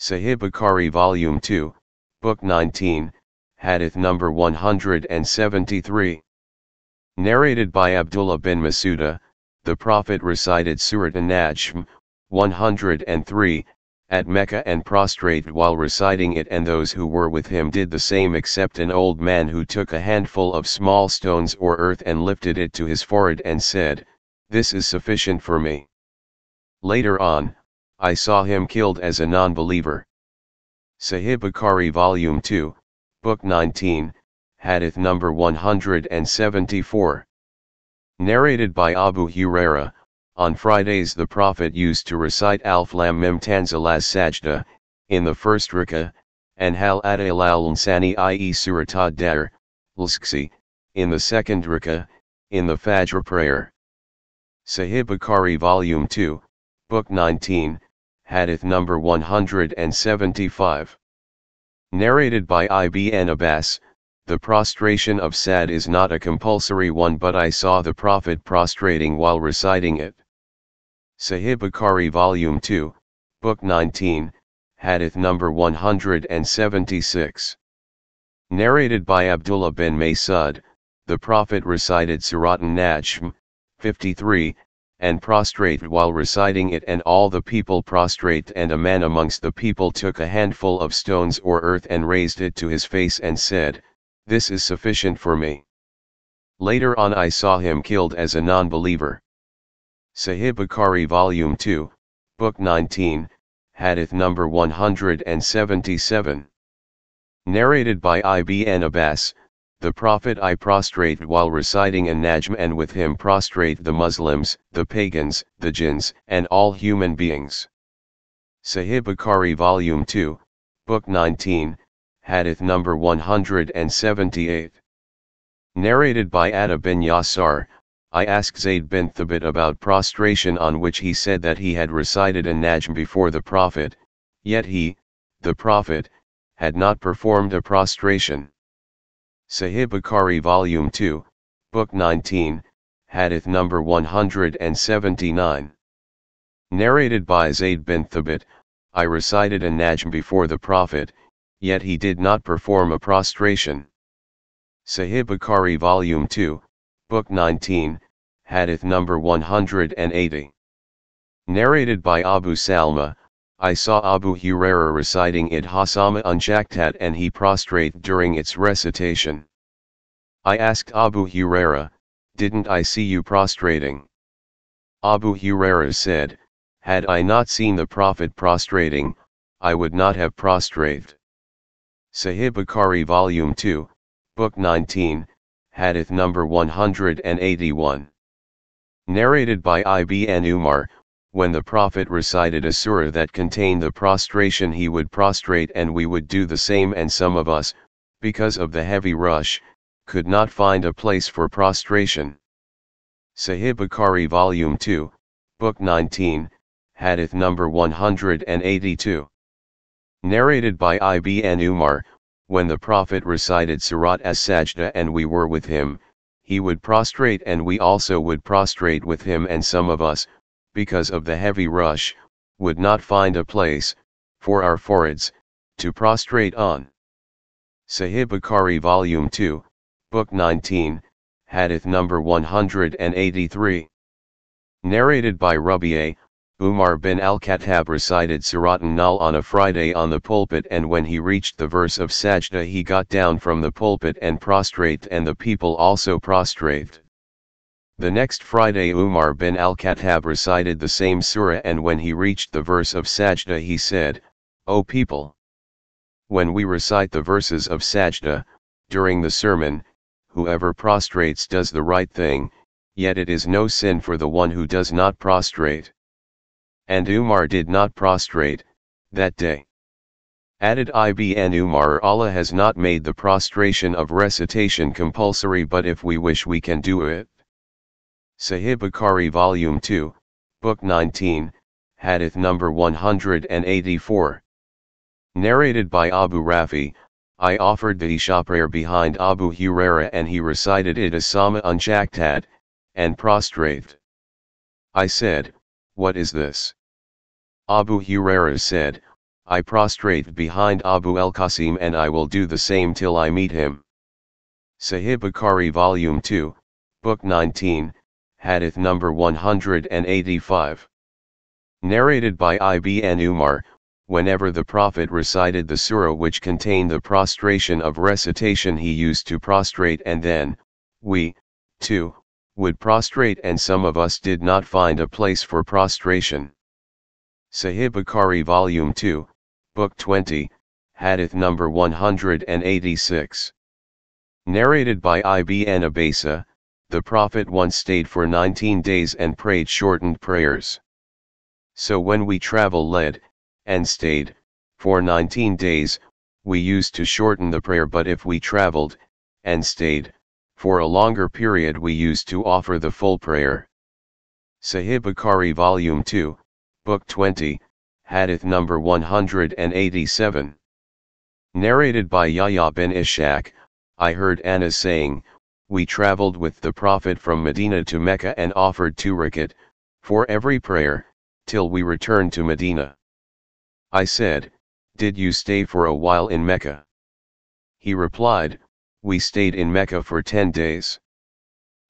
Sahih Bukhari Volume 2, Book 19, Hadith number 173. Narrated by Abdullah bin Masuda, the Prophet recited Surat An-Najm, 103, at Mecca and prostrated while reciting it and those who were with him did the same except an old man who took a handful of small stones or earth and lifted it to his forehead and said, This is sufficient for me. Later on, I saw him killed as a non-believer. Sahih Bukhari Volume 2, Book 19, Hadith number 174. Narrated by Abu Huraira, on Fridays the Prophet used to recite Alf Lam Mim Sajda, in the first rak'ah, and Hal Adil al Insani i.e. Surat Dar, Lsksi, in the second rak'ah, in the Fajr prayer. Sahih Bukhari Volume 2, Book 19, Hadith number 175. Narrated by Ibn Abbas, the prostration of Sad is not a compulsory one but I saw the Prophet prostrating while reciting it. Sahih Bukhari Volume 2, Book 19, Hadith number 176. Narrated by Abdullah bin Masud, the Prophet recited Surat An-Najm, 53, and prostrate while reciting it and all the people prostrate and a man amongst the people took a handful of stones or earth and raised it to his face and said, This is sufficient for me. Later on I saw him killed as a non-believer. Sahih Bukhari Volume 2, Book 19, Hadith number 177. Narrated by Ibn Abbas, the Prophet I prostrate while reciting a Najm and with him prostrate the Muslims, the pagans, the jinns, and all human beings. Sahih Bukhari Volume 2, Book 19, Hadith number 178. Narrated by Atta bin Yasar, I asked Zayd bin Thabit about prostration on which he said that he had recited a najm before the Prophet, yet he, the Prophet, had not performed a prostration. Sahih Bukhari Volume 2, Book 19, Hadith number 179. Narrated by Zayd bin Thabit, I recited a najm before the Prophet, yet he did not perform a prostration. Sahih Bukhari Volume 2, Book 19, Hadith number 180. Narrated by Abu Salma, I saw Abu Huraira reciting it Hasama Unjaktat and he prostrate during its recitation. I asked Abu Huraira, didn't I see you prostrating? Abu Huraira said, had I not seen the Prophet prostrating, I would not have prostrated. Sahih Bukhari Volume 2, Book 19, Hadith number 181. Narrated by Ibn Umar, when the Prophet recited a surah that contained the prostration he would prostrate and we would do the same and some of us, because of the heavy rush, could not find a place for prostration. Sahih Bukhari Volume 2, Book 19, Hadith number 182. Narrated by Ibn Umar, when the Prophet recited Surat as-Sajda and we were with him, he would prostrate and we also would prostrate with him and some of us, because of the heavy rush, would not find a place, for our foreheads, to prostrate on. Sahih Bukhari Volume 2, Book 19, Hadith number 183. Narrated by Rubi'a, Umar bin al-Khattab recited Surat An-Nahl on a Friday on the pulpit and when he reached the verse of Sajda he got down from the pulpit and prostrate and the people also prostrate. The next Friday Umar bin al-Khattab recited the same surah and when he reached the verse of Sajda he said, O people! When we recite the verses of Sajda, during the sermon, whoever prostrates does the right thing, yet it is no sin for the one who does not prostrate. And Umar did not prostrate, that day. Added Ibn Umar Allah has not made the prostration of recitation compulsory but if we wish we can do it. Sahih Bukhari Volume 2, Book 19, Hadith number 184. Narrated by Abu Rafi, I offered the Isha prayer behind Abu Huraira and he recited it as Sama Unjaktad, and prostrated. I said, What is this? Abu Huraira said, I prostrate behind Abu al-Qasim and I will do the same till I meet him. Sahih Bukhari Volume 2, Book 19, Hadith number 185. Narrated by Ibn Umar, whenever the Prophet recited the surah which contained the prostration of recitation he used to prostrate and then, we, too, would prostrate and some of us did not find a place for prostration. Sahih Bukhari Volume 2, Book 20, Hadith number 186. Narrated by Ibn Abasa, the Prophet once stayed for 19 days and prayed shortened prayers. So when we travel led, and stayed, for 19 days, we used to shorten the prayer but if we traveled, and stayed, for a longer period we used to offer the full prayer. Sahih Bukhari Volume 2, Book 20, Hadith number 187. Narrated by Yahya bin Ishaq, I heard Anas saying, We traveled with the Prophet from Medina to Mecca and offered two rakat, for every prayer, till we returned to Medina. I said, Did you stay for a while in Mecca? He replied, We stayed in Mecca for ten days.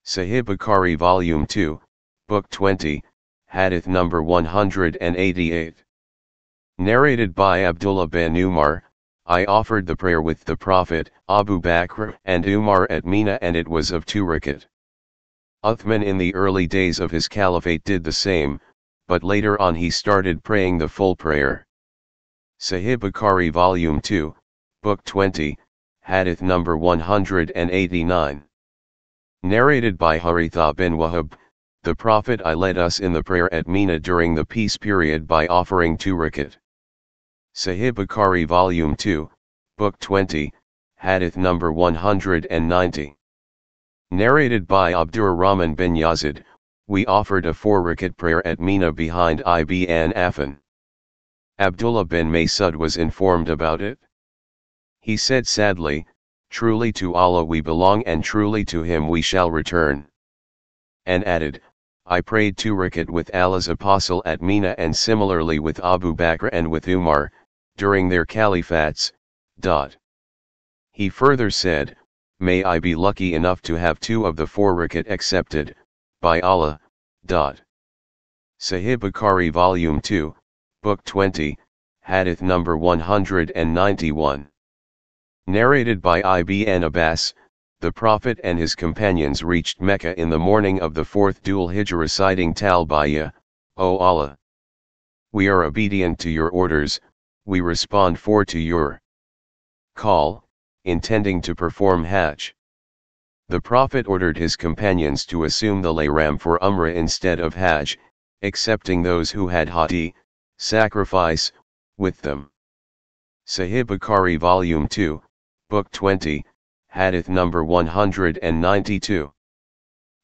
Sahih Bukhari Volume 2, Book 20, Hadith number 188. Narrated by Abdullah bin Umar, I offered the prayer with the Prophet, Abu Bakr and Umar at Mina and it was of two rakat. Uthman in the early days of his caliphate did the same, but later on he started praying the full prayer. Sahih Bukhari Volume 2, Book 20, Hadith number 189. Narrated by Haritha bin Wahab, the Prophet I led us in the prayer at Mina during the peace period by offering two rakat. Sahih Bukhari Volume 2, Book 20, Hadith number 190. Narrated by Abdur Rahman bin Yazid, we offered a four rakat prayer at Mina behind Ibn Affan. Abdullah bin Masud was informed about it. He said sadly, Truly to Allah we belong and truly to Him we shall return. And added, I prayed two rakat with Allah's apostle at Mina and similarly with Abu Bakr and with Umar, during their caliphates. Dot. He further said, May I be lucky enough to have two of the four rakat accepted, by Allah. Dot. Sahih Bukhari Volume 2, Book 20, Hadith number 191. Narrated by Ibn Abbas, the Prophet and his companions reached Mecca in the morning of the fourth Dhul Hijjah reciting Talbiyah, O Allah! We are obedient to your orders, we respond for to your call, intending to perform Hajj. The Prophet ordered his companions to assume the Ihram for Umrah instead of Hajj, excepting those who had Hadi, sacrifice, with them. Sahih Bukhari Volume 2, Book 20, Hadith number 192.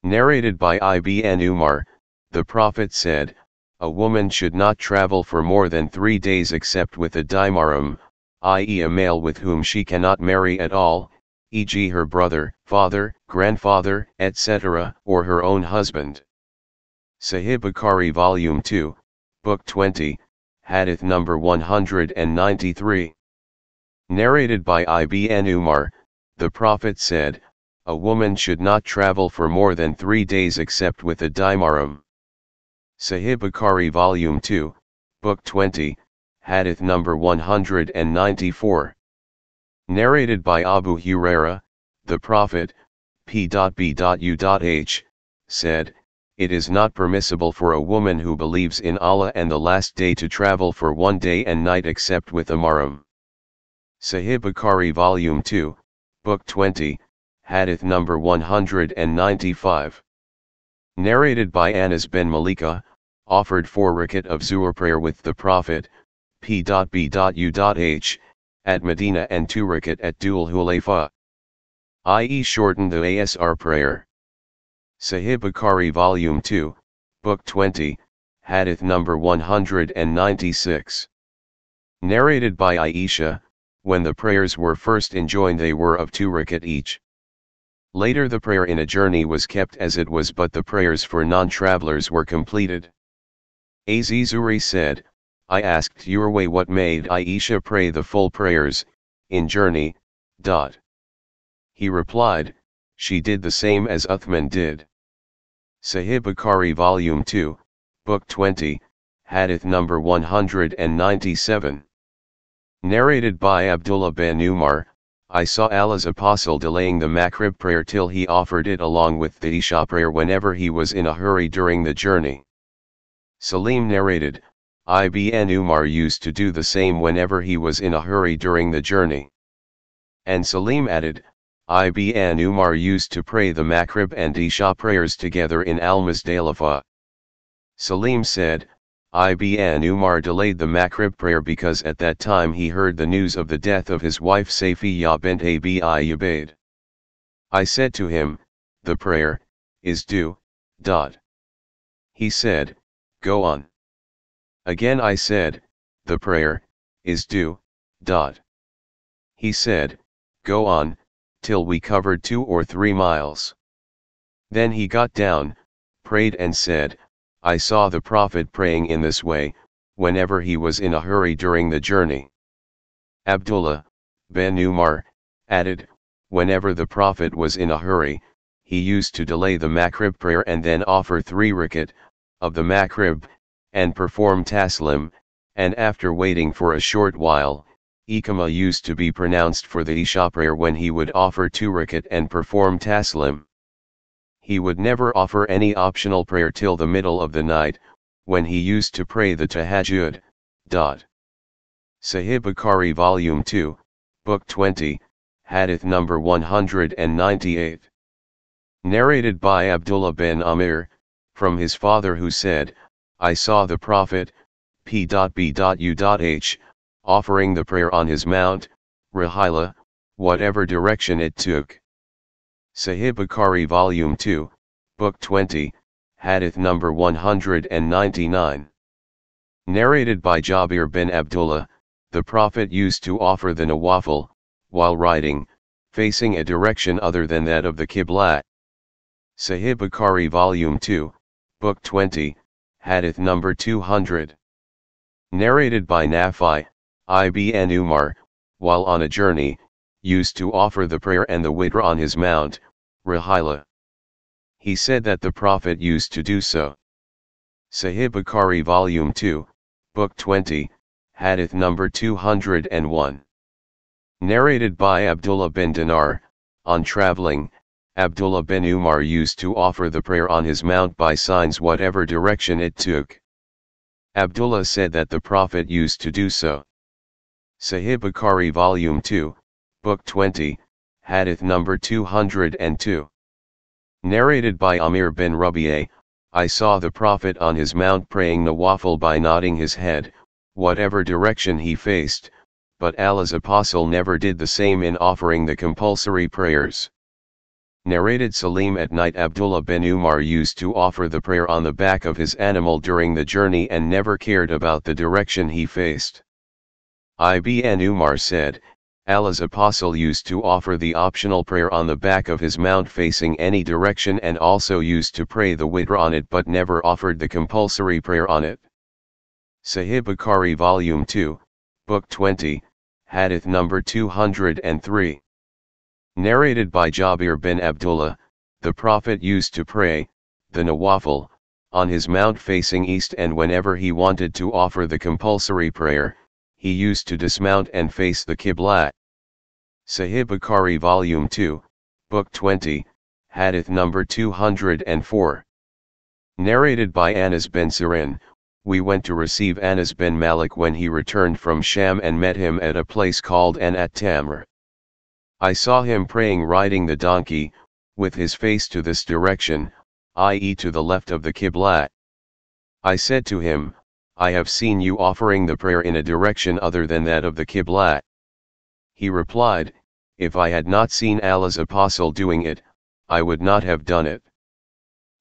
Narrated by Ibn Umar, the Prophet said, a woman should not travel for more than three days except with a Dhi-Mahram, i.e. a male with whom she cannot marry at all, e.g. her brother, father, grandfather, etc., or her own husband. Sahih Bukhari Volume 2, Book 20, Hadith number 193. Narrated by Ibn Umar, the Prophet said, A woman should not travel for more than three days except with a Dhi-Mahram. Sahih Bukhari Volume 2, Book 20, Hadith number 194. Narrated by Abu Huraira, the Prophet, p.b.u.h, said, It is not permissible for a woman who believes in Allah and the last day to travel for one day and night except with a Mahram. Sahih Bukhari Volume 2, Book 20, Hadith number 195. Narrated by Anas bin Malika, offered four rakat of Zuhr prayer with the Prophet, p.b.u.h, at Medina and two rakat at Dhul Hulayfa. I.e. shortened the Asr prayer. Sahih Bukhari Volume 2, Book 20, Hadith number 196. Narrated by Aisha, when the prayers were first enjoined they were of two rakat each. Later the prayer in a journey was kept as it was but the prayers for non-travelers were completed. Az-Zuhri said, I asked Urwa what made Aisha pray the full prayers, in journey, dot. He replied, she did the same as Uthman did. Sahih Bukhari Volume 2, Book 20, Hadith number 197. Narrated by Abdullah bin Umar, I saw Allah's apostle delaying the Maghrib prayer till he offered it along with the Isha prayer whenever he was in a hurry during the journey. Salim narrated, Ibn Umar used to do the same whenever he was in a hurry during the journey. And Salim added, Ibn Umar used to pray the Maghrib and Isha prayers together in Al-Muzdalifah. Salim said, Ibn Umar delayed the Maghrib prayer because at that time he heard the news of the death of his wife Safiya bint Abi Ubaid. I said to him, the prayer, is due, dot. He said, go on. Again I said, the prayer, is due, dot. He said, go on, till we covered two or three miles. Then he got down, prayed and said, I saw the Prophet praying in this way, whenever he was in a hurry during the journey. Abdullah, ben Umar, added, whenever the Prophet was in a hurry, he used to delay the Maghrib prayer and then offer three rakat, of the Maghrib, and perform taslim, and after waiting for a short while, Iqama used to be pronounced for the Isha prayer when he would offer two and perform taslim. He would never offer any optional prayer till the middle of the night, when he used to pray the tahajjud. Dot. Sahih Bukhari Volume 2, Book 20, Hadith number 198. Narrated by Abdullah bin Amir, from his father who said, I saw the Prophet, p.b.u.h, offering the prayer on his mount, Rahila, whatever direction it took. Sahih Bukhari Volume 2, Book 20, Hadith number 199. Narrated by Jabir bin Abdullah, the Prophet used to offer the nawafil, while riding, facing a direction other than that of the Qibla. Sahih Bukhari Volume 2, Book 20, Hadith number 200. Narrated by Nafi, Ibn Umar, while on a journey, used to offer the prayer and the witr on his mount, Rahila. He said that the Prophet used to do so. Sahih Bukhari Volume 2, Book 20, Hadith number 201. Narrated by Abdullah bin Dinar, on traveling, Abdullah bin Umar used to offer the prayer on his mount by signs whatever direction it took. Abdullah said that the Prophet used to do so. Sahih Bukhari Volume 2, Book 20, Hadith number 202. Narrated by Amir bin Rabi'a, I saw the Prophet on his mount praying Nawafil by nodding his head, whatever direction he faced, but Allah's Apostle never did the same in offering the compulsory prayers. Narrated Salim at night Abdullah bin Umar used to offer the prayer on the back of his animal during the journey and never cared about the direction he faced. Ibn Umar said, Allah's apostle used to offer the optional prayer on the back of his mount facing any direction and also used to pray the witr on it but never offered the compulsory prayer on it. Sahih Bukhari Volume 2, Book 20, Hadith number 203. Narrated by Jabir bin Abdullah, the Prophet used to pray, the Nawafil, on his mount facing east and whenever he wanted to offer the compulsory prayer, he used to dismount and face the Qibla. Sahih Bukhari Volume 2, Book 20, Hadith number 204. Narrated by Anas bin Sirin, we went to receive Anas bin Malik when he returned from Sham and met him at a place called Ain At-Tamr. I saw him praying riding the donkey, with his face to this direction, i.e. to the left of the Qibla. I said to him, I have seen you offering the prayer in a direction other than that of the Qibla. He replied, If I had not seen Allah's Apostle doing it, I would not have done it.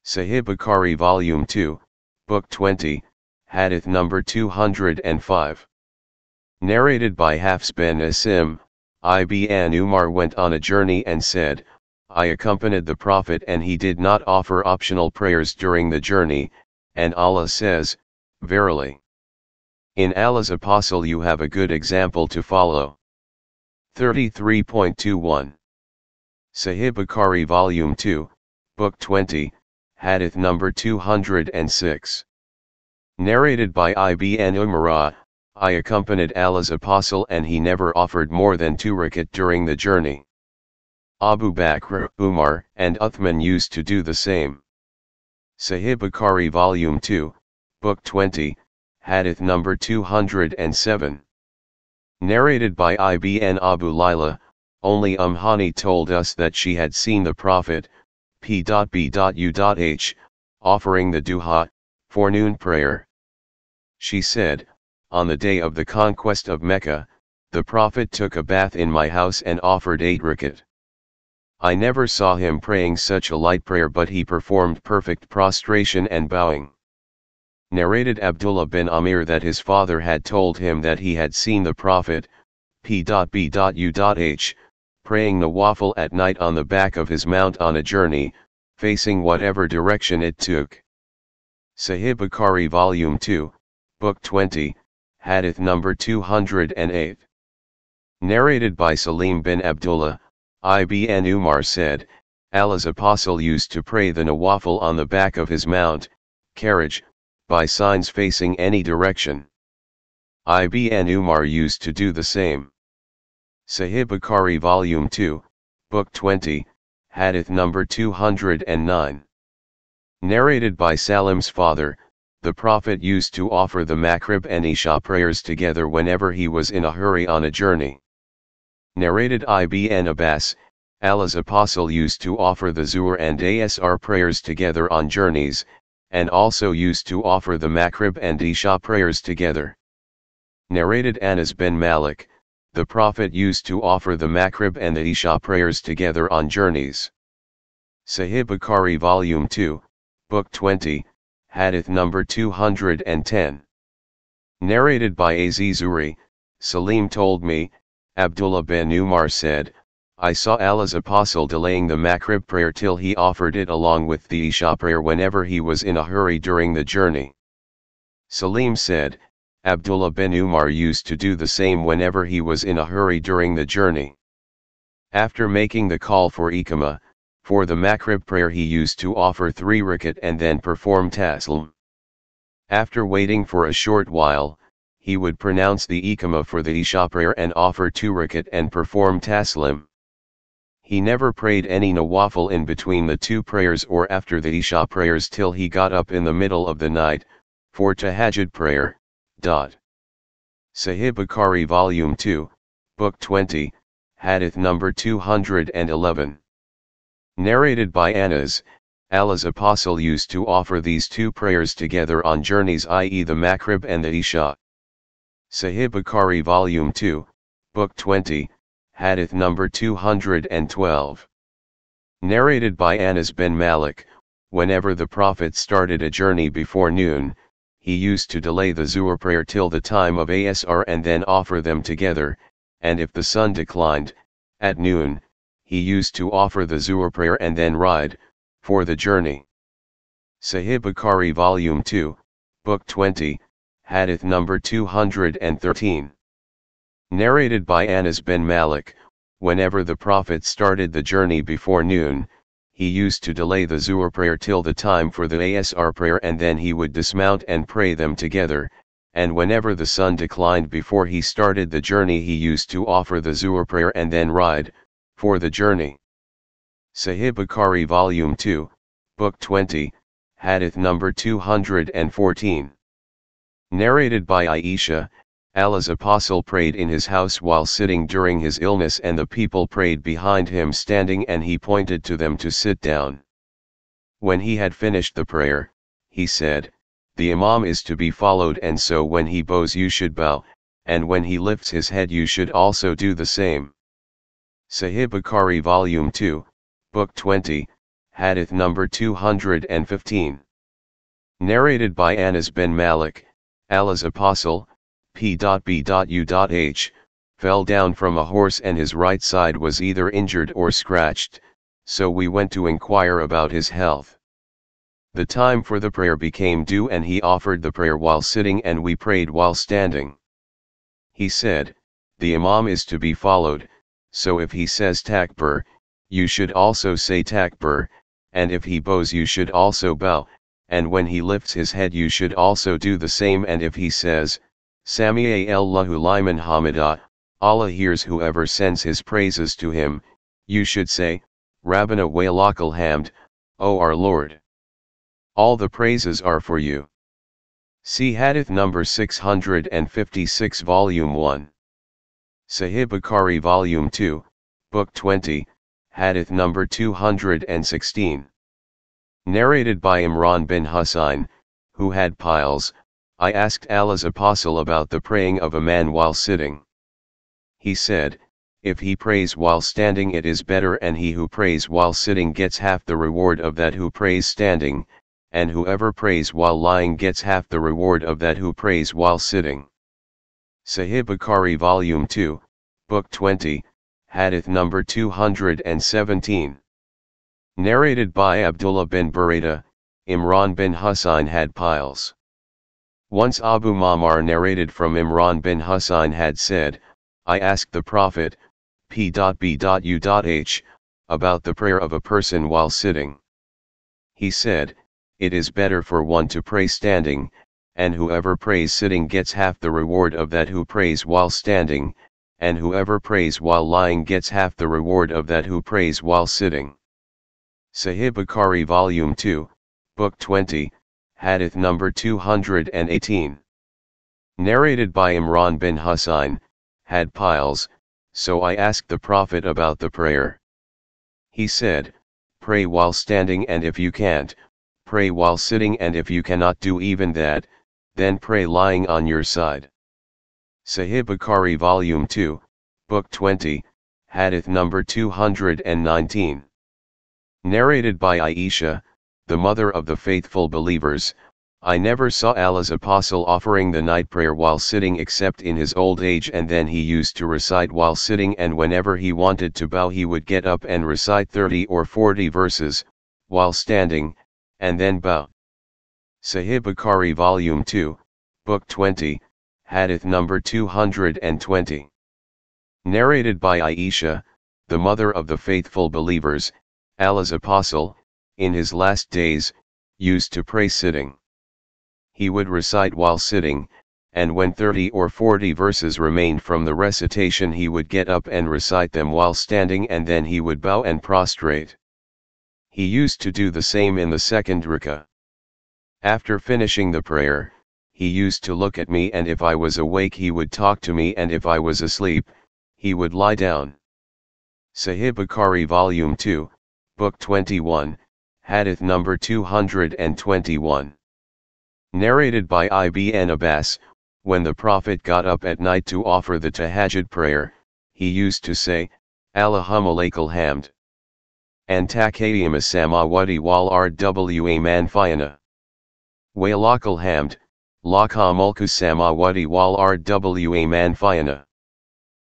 Sahih Bukhari Volume 2, Book 20, Hadith number 205. Narrated by Hafs ben Asim, Ibn Umar went on a journey and said, I accompanied the Prophet and he did not offer optional prayers during the journey, and Allah says, Verily. In Allah's Apostle you have a good example to follow. 33.21 Sahih Bukhari Volume 2, Book 20, Hadith number 206. Narrated by Ibn Umara, I accompanied Allah's Apostle and he never offered more than two rakat during the journey. Abu Bakr, Umar, and Uthman used to do the same. Sahih Bukhari Volume 2, Book 20, Hadith number 207. Narrated by Ibn Abu Layla, only Umhani told us that she had seen the Prophet, p.b.u.h, offering the duha, forenoon prayer. She said, On the day of the conquest of Mecca, the Prophet took a bath in my house and offered eight rakat. I never saw him praying such a light prayer but he performed perfect prostration and bowing narrated Abdullah bin Amir that his father had told him that he had seen the Prophet, p.b.u.h, praying Nawafil at night on the back of his mount on a journey, facing whatever direction it took. Sahih Bukhari Volume 2, Book 20, Hadith number 208. Narrated by Salim bin Abdullah, Ibn Umar said, Allah's apostle used to pray the Nawafil on the back of his mount, carriage, by signs facing any direction. Ibn Umar used to do the same. Sahih Bukhari Volume 2, Book 20, Hadith number 209. Narrated by Salim's father, the Prophet used to offer the Maghrib and Isha prayers together whenever he was in a hurry on a journey. Narrated Ibn Abbas, Allah's apostle used to offer the Zuhr and Asr prayers together on journeys, and also used to offer the Maghrib and Isha prayers together. Narrated Anas bin Malik, the Prophet used to offer the Maghrib and the Isha prayers together on journeys. Sahih Bukhari Volume 2, Book 20, Hadith number 210. Narrated by Az-Zuhri, Salim told me, Abdullah bin Umar said, I saw Allah's apostle delaying the Maghrib prayer till he offered it along with the Isha prayer whenever he was in a hurry during the journey. Salim said, Abdullah bin Umar used to do the same whenever he was in a hurry during the journey. After making the call for Iqama, for the Maghrib prayer he used to offer three rakat and then perform taslim. After waiting for a short while, he would pronounce the Iqama for the Isha prayer and offer two rakat and perform taslim. He never prayed any nawafil in between the two prayers or after the Isha prayers till he got up in the middle of the night, for tahajjud prayer. Dot. Sahih Bukhari Volume 2, Book 20, Hadith number 211. Narrated by Anas, Allah's apostle used to offer these two prayers together on journeys i.e. the Maghrib and the Isha. Sahih Bukhari Volume 2, Book 20, Hadith number 212. Narrated by Anas bin Malik, whenever the Prophet started a journey before noon, he used to delay the Zuhr prayer till the time of Asr and then offer them together, and if the sun declined, at noon, he used to offer the Zuhr prayer and then ride, for the journey. Sahih Bukhari Volume 2, Book 20, Hadith number 213. Narrated by Anas bin Malik, whenever the Prophet started the journey before noon, he used to delay the Zuhr prayer till the time for the Asr prayer and then he would dismount and pray them together, and whenever the sun declined before he started the journey he used to offer the Zuhr prayer and then ride, for the journey. Sahih Bukhari Volume 2, Book 20, Hadith number 214. Narrated by Aisha, Allah's apostle prayed in his house while sitting during his illness and the people prayed behind him standing and he pointed to them to sit down. When he had finished the prayer, he said, The Imam is to be followed and so when he bows you should bow, and when he lifts his head you should also do the same. Sahih Bukhari Volume 2, Book 20, Hadith number 215. Narrated by Anas bin Malik, Allah's Apostle, P.B.U.H, fell down from a horse and his right side was either injured or scratched, so we went to inquire about his health. The time for the prayer became due and he offered the prayer while sitting and we prayed while standing. He said, the Imam is to be followed, so if he says takbir, you should also say takbir, and if he bows you should also bow, and when he lifts his head you should also do the same and if he says, Sami'a Allahu liman hamida, Allah hears whoever sends his praises to him, you should say, Rabbana wa lakal hamd, O our Lord. All the praises are for you. See Hadith number 656 Volume 1. Sahih Bukhari Volume 2, Book 20, Hadith number 216. Narrated by Imran bin Husayn, who had piles, I asked Allah's apostle about the praying of a man while sitting. He said, if he prays while standing it is better and he who prays while sitting gets half the reward of that who prays standing, and whoever prays while lying gets half the reward of that who prays while sitting. Sahih Bukhari Volume 2, Book 20, Hadith number 217. Narrated by Abdullah bin Buraida, Imran bin Husayn had piles. Once Abu Ma'mar narrated from Imran bin Husayn had said, I asked the Prophet, p.b.u.h, about the prayer of a person while sitting. He said, It is better for one to pray standing, and whoever prays sitting gets half the reward of that who prays while standing, and whoever prays while lying gets half the reward of that who prays while sitting. Sahih Bukhari Volume 2, Book 20, Hadith number 218. Narrated by Imran bin Husayn, had piles, so I asked the Prophet about the prayer. He said, Pray while standing and if you can't, pray while sitting and if you cannot do even that, then pray lying on your side. Sahih Bukhari Volume 2, Book 20, Hadith number 219. Narrated by Aisha, the mother of the faithful believers, I never saw Allah's apostle offering the night prayer while sitting except in his old age and then he used to recite while sitting and whenever he wanted to bow he would get up and recite 30 or 40 verses, while standing, and then bow. Sahih Bukhari Volume 2, Book 20, Hadith number 220. Narrated by Aisha, the mother of the faithful believers, Allah's apostle, in his last days, used to pray sitting. He would recite while sitting, and when 30 or 40 verses remained from the recitation he would get up and recite them while standing and then he would bow and prostrate. He used to do the same in the second rak'ah. After finishing the prayer, he used to look at me and if I was awake he would talk to me and if I was asleep, he would lie down. Sahih Bukhari Volume 2, Book 21, Hadith number 221. Narrated by Ibn Abbas, when the Prophet got up at night to offer the Tahajjud prayer, he used to say, Allahumma lakal hamd. Antakayim samawati wal ard wa manfayana. Wa lakal hamd, laka mulku samawati wal rwa wa manfayana.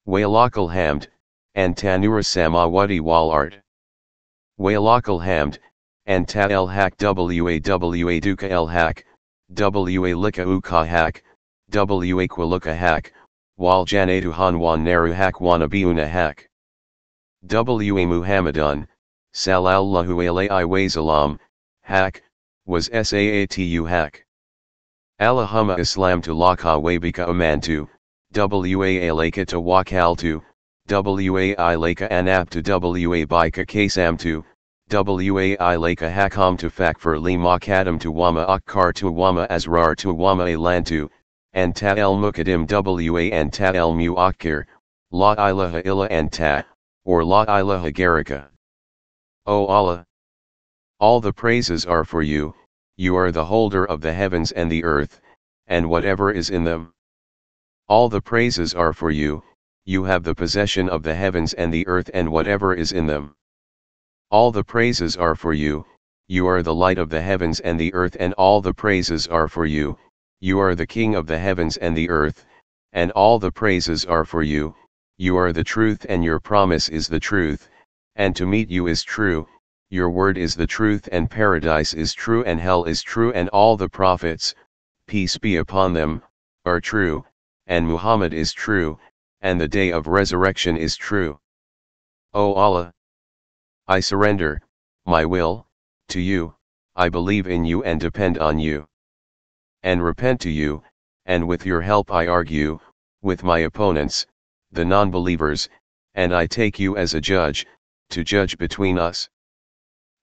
Wa lakal hamd, antanura samawati wal ard. Wailakal hamd, anta el hak wa wa duka el hak, wa lika uka hak, wa kwaluka hak, wal janatu hanwan naru hak wanabiuna hak. Wa Muhammadan, salallahu alayhi wasallam, hak, was saatu hak. Allahumma islam to laka wabika amantu, wa alayka to wakaltu, wa ilaka anaptu wa bika kasamtu, Wa laka hakam to fakfir li makadam to wama akkar to wama asrar to wama alantu, and ta el mukadim wa and ta el muakkir, la ilaha illa anta, or la ilaha garika. O Allah! All the praises are for you, you are the holder of the heavens and the earth, and whatever is in them. All the praises are for you, you have the possession of the heavens and the earth and whatever is in them. All the praises are for you, you are the light of the heavens and the earth and all the praises are for you, you are the king of the heavens and the earth, and all the praises are for you, you are the truth and your promise is the truth, and to meet you is true, your word is the truth and paradise is true and hell is true and all the prophets, peace be upon them, are true, and Muhammad is true, and the day of resurrection is true. O Allah! I surrender, my will, to you, I believe in you and depend on you. And repent to you, and with your help I argue, with my opponents, the non-believers, and I take you as a judge, to judge between us.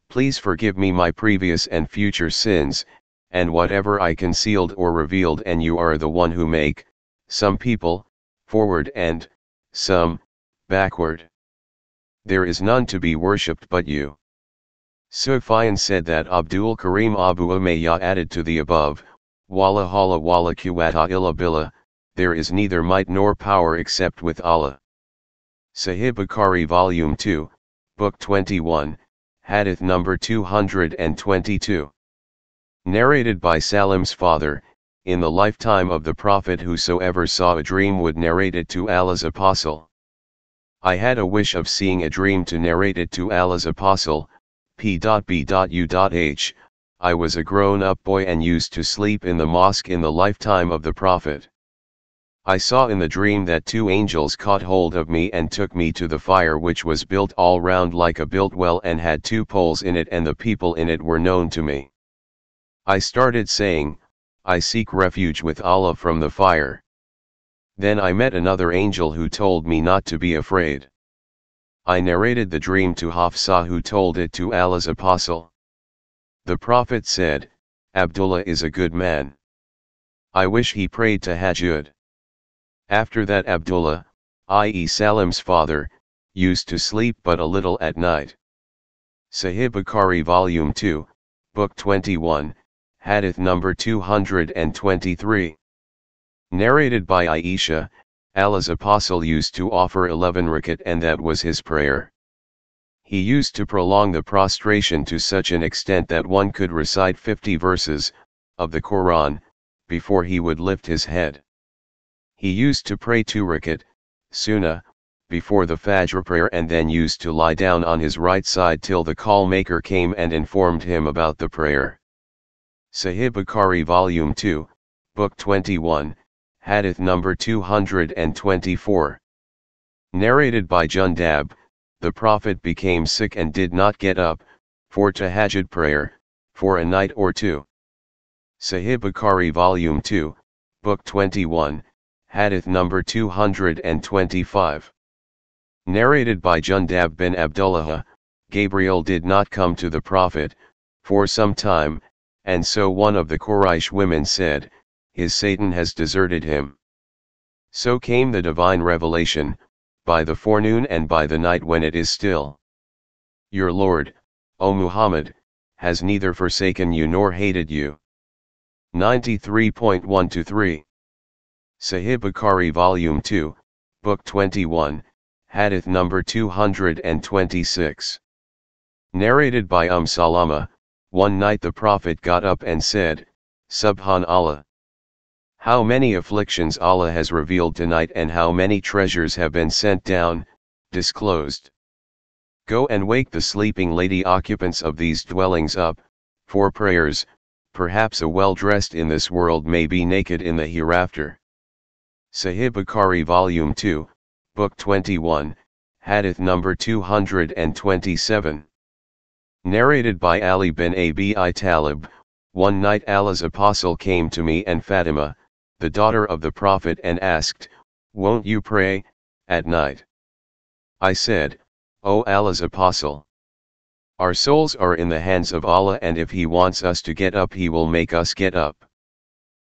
Please forgive me my previous and future sins, and whatever I concealed or revealed and you are the one who make, some people, forward and, some, backward. There is none to be worshipped but you. Sufyan said that Abdul Karim Abu Umayyah added to the above, Wala hala wala quwwata illa billah, there is neither might nor power except with Allah. Sahih Bukhari Volume 2, Book 21, Hadith number 222. Narrated by Salim's father, in the lifetime of the Prophet whosoever saw a dream would narrate it to Allah's apostle. I had a wish of seeing a dream to narrate it to Allah's apostle, p.b.u.h, I was a grown-up boy and used to sleep in the mosque in the lifetime of the Prophet. I saw in the dream that two angels caught hold of me and took me to the fire which was built all round like a built well and had two poles in it and the people in it were known to me. I started saying, I seek refuge with Allah from the fire. Then I met another angel who told me not to be afraid. I narrated the dream to Hafsa who told it to Allah's apostle. The Prophet said, Abdullah is a good man. I wish he prayed tahajjud. After that Abdullah, i.e. Salim's father, used to sleep but a little at night. Sahih Bukhari Volume 2, Book 21, Hadith number 223. Narrated by Aisha, Allah's apostle used to offer 11 rakat and that was his prayer. He used to prolong the prostration to such an extent that one could recite 50 verses, of the Quran, before he would lift his head. He used to pray two rakat, sunnah, before the Fajr prayer and then used to lie down on his right side till the call maker came and informed him about the prayer. Sahih Bukhari Volume 2, Book 21, Hadith number 224. Narrated by Jundab, the Prophet became sick and did not get up, for tahajjud prayer, for a night or two. Sahih Bukhari Volume 2, Book 21, Hadith number 225. Narrated by Jundab bin Abdullah, Gabriel did not come to the Prophet, for some time, and so one of the Quraysh women said, His Satan has deserted him. So came the divine revelation, by the forenoon and by the night when it is still. Your Lord, O Muhammad, has neither forsaken you nor hated you. 93.1 3 Sahih Bukhari Volume 2, Book 21, Hadith number 226. Narrated by Um Salama, one night the Prophet got up and said, Subhanallah. How many afflictions Allah has revealed tonight and how many treasures have been sent down, disclosed. Go and wake the sleeping lady occupants of these dwellings up, for prayers, perhaps a well-dressed in this world may be naked in the hereafter. Sahih Bukhari Volume 2, Book 21, Hadith number 227. Narrated by Ali bin Abi Talib, one night Allah's apostle came to me and Fatima, the daughter of the Prophet and asked, Won't you pray, at night? I said, O Allah's apostle. Our souls are in the hands of Allah and if He wants us to get up He will make us get up.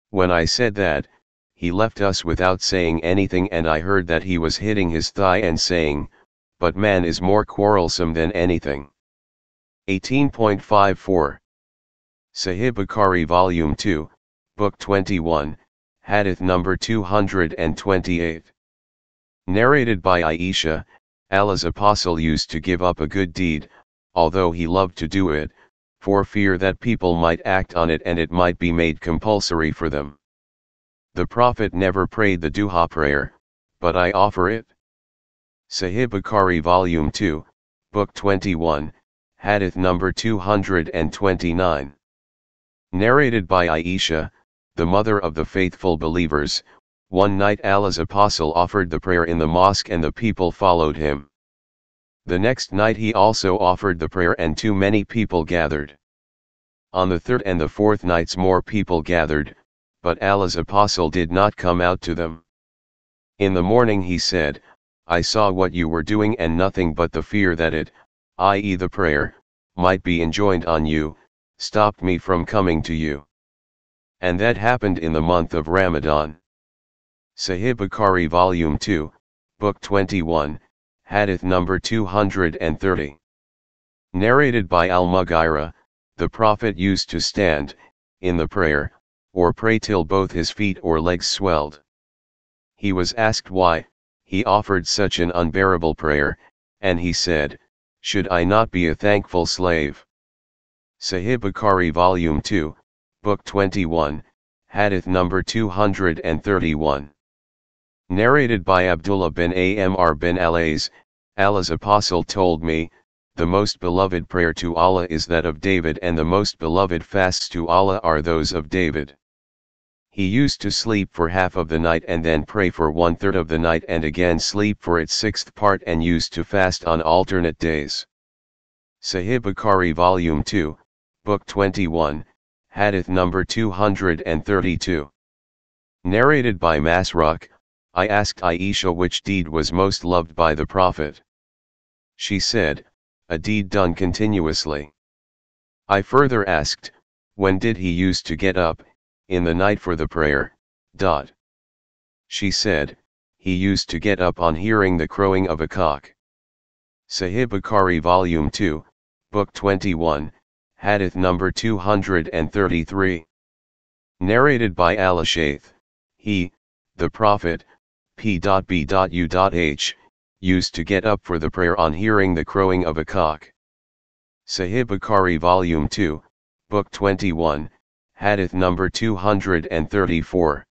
When I said that, he left us without saying anything and I heard that he was hitting his thigh and saying, but man is more quarrelsome than anything. 18.54 Sahih Bukhari Volume 2, Book 21, Hadith number 228. Narrated by Aisha, Allah's apostle used to give up a good deed, although he loved to do it, for fear that people might act on it and it might be made compulsory for them. The Prophet never prayed the Duha prayer, but I offer it. Sahih Bukhari Volume 2, Book 21, Hadith number 229. Narrated by Aisha, the mother of the faithful believers, one night Allah's apostle offered the prayer in the mosque and the people followed him. The next night he also offered the prayer and too many people gathered. On the third and the fourth nights more people gathered, but Allah's apostle did not come out to them. In the morning he said, I saw what you were doing and nothing but the fear that it, i.e. the prayer, might be enjoined on you, stopped me from coming to you. And that happened in the month of Ramadan. Sahih Bukhari Volume 2, Book 21, Hadith number 230. Narrated by Al-Mughira, the Prophet used to stand, in the prayer, or pray till both his feet or legs swelled. He was asked why, he offered such an unbearable prayer, and he said, Should I not be a thankful slave? Sahih Bukhari Volume 2, Book 21, Hadith number 231. Narrated by Abdullah bin Amr bin Al-As, Allah's apostle told me, the most beloved prayer to Allah is that of David and the most beloved fasts to Allah are those of David. He used to sleep for half of the night and then pray for one third of the night and again sleep for its sixth part and used to fast on alternate days. Sahih Bukhari Volume 2, Book 21, Hadith number 232. Narrated by Masruq, I asked Aisha which deed was most loved by the Prophet. She said, a deed done continuously. I further asked, when did he used to get up, in the night for the prayer, dot. She said, he used to get up on hearing the crowing of a cock. Sahih Bukhari Volume 2, Book 21, Hadith number 233. Narrated by Al-Ash'ath, he, the Prophet, p.b.u.h, used to get up for the prayer on hearing the crowing of a cock. Sahih Bukhari Volume 2, Book 21, Hadith number 234.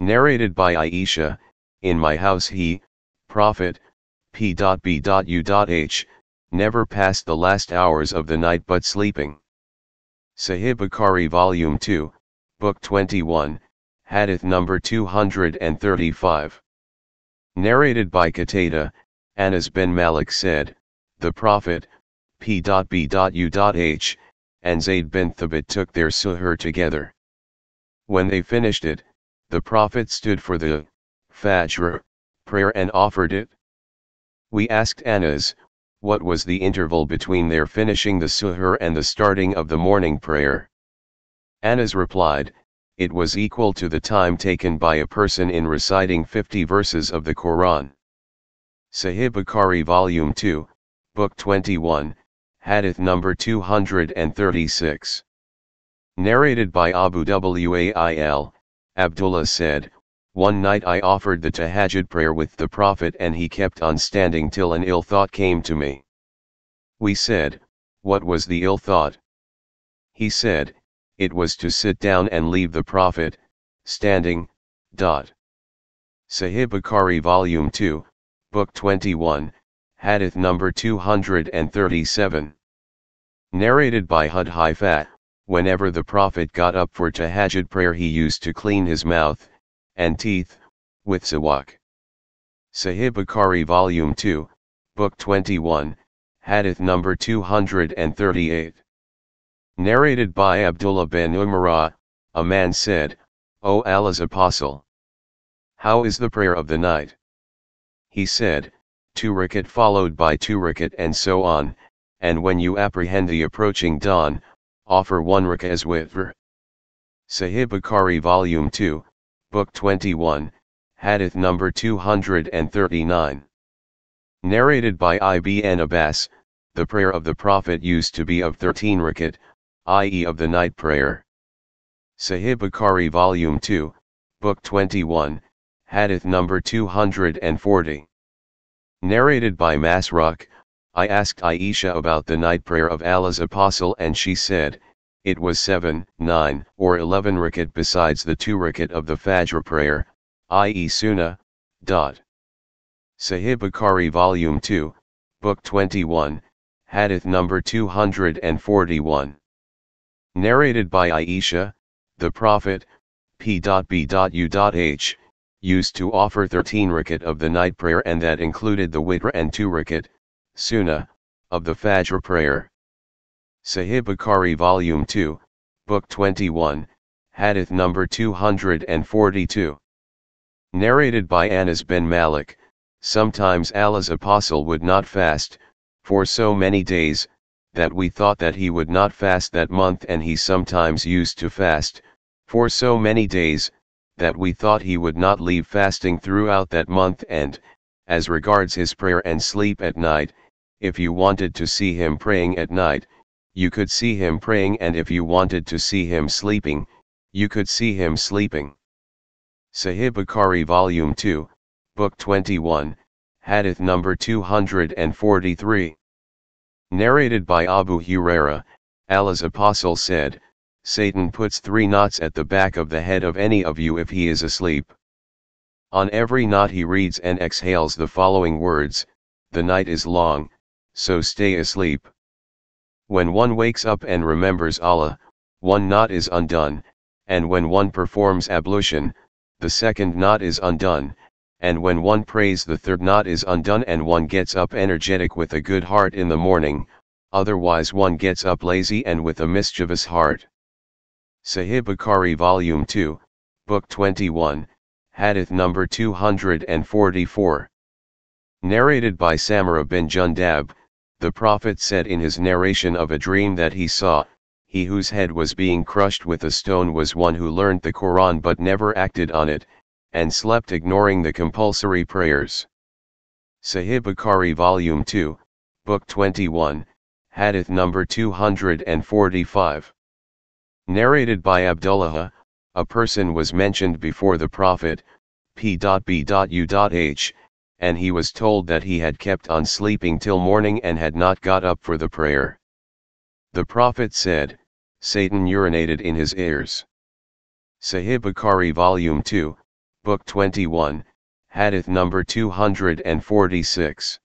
Narrated by Aisha, in my house he, Prophet, p.b.u.h, never passed the last hours of the night but sleeping. Sahih Bukhari Volume 2, Book 21, Hadith number 235. Narrated by Qatada, Anas bin Malik said, The Prophet, p.b.u.h, and Zayd bin Thabit took their suhur together. When they finished it, the Prophet stood for the Fajr prayer and offered it. We asked Anas, what was the interval between their finishing the suhur and the starting of the morning prayer? Anas replied, it was equal to the time taken by a person in reciting 50 verses of the Quran. Sahih Bukhari Volume 2, Book 21, Hadith number 236. Narrated by Abu Wail, Abdullah said, One night I offered the tahajjud prayer with the Prophet and he kept on standing till an ill thought came to me. We said, What was the ill thought? He said, It was to sit down and leave the Prophet, standing, dot. Sahih Bukhari Volume 2, Book 21, Hadith number 237. Narrated by Hud whenever the Prophet got up for tahajjud prayer he used to clean his mouth, and teeth, with siwak. Sahih Bukhari Volume 2, Book 21, Hadith number 238. Narrated by Abdullah bin Umara, a man said, O Allah's Apostle! How is the prayer of the night? He said, two rakat followed by two rakat and so on, and when you apprehend the approaching dawn, offer one rak'ah as witr. Sahih Bukhari Volume 2, Book 21, Hadith number 239. Narrated by Ibn Abbas, the prayer of the Prophet used to be of 13 rakat, i.e. of the night prayer. Sahih Bukhari Volume 2, Book 21, Hadith number 240. Narrated by Masruq, I asked Aisha about the night prayer of Allah's Apostle and she said, it was 7, 9, or 11 rakat besides the 2 rakat of the Fajr prayer, i.e. Sunnah, dot. Sahih Bukhari Volume 2, Book 21, Hadith number 241. Narrated by Aisha, the Prophet, p.b.u.h, used to offer 13 rakat of the night prayer and that included the witr and 2 rakat, sunnah, of the Fajr prayer. Sahih Bukhari Volume 2, Book 21, Hadith number 242. Narrated by Anas bin Malik, sometimes Allah's apostle would not fast, for so many days, that we thought that he would not fast that month and he sometimes used to fast, for so many days, that we thought he would not leave fasting throughout that month and, as regards his prayer and sleep at night, if you wanted to see him praying at night, you could see him praying and if you wanted to see him sleeping, you could see him sleeping. Sahih Bukhari Volume 2, Book 21, Hadith number 243. Narrated by Abu Huraira, Allah's Apostle said, Satan puts three knots at the back of the head of any of you if he is asleep. On every knot he reads and exhales the following words, The night is long, so stay asleep. When one wakes up and remembers Allah, one knot is undone, and when one performs ablution, the second knot is undone, and when one prays the third knot is undone and one gets up energetic with a good heart in the morning, otherwise one gets up lazy and with a mischievous heart. Sahih Bukhari Volume 2, Book 21, Hadith number 244. Narrated by Samura bin Jundab, the Prophet said in his narration of a dream that he saw, he whose head was being crushed with a stone was one who learnt the Quran but never acted on it, and slept ignoring the compulsory prayers. Sahih Bukhari Volume 2, Book 21, Hadith number 245. Narrated by Abdullah, a person was mentioned before the Prophet, p.b.u.h, and he was told that he had kept on sleeping till morning and had not got up for the prayer. The Prophet said, Satan urinated in his ears. Sahih Bukhari Volume 2, Book 21, Hadith number 246.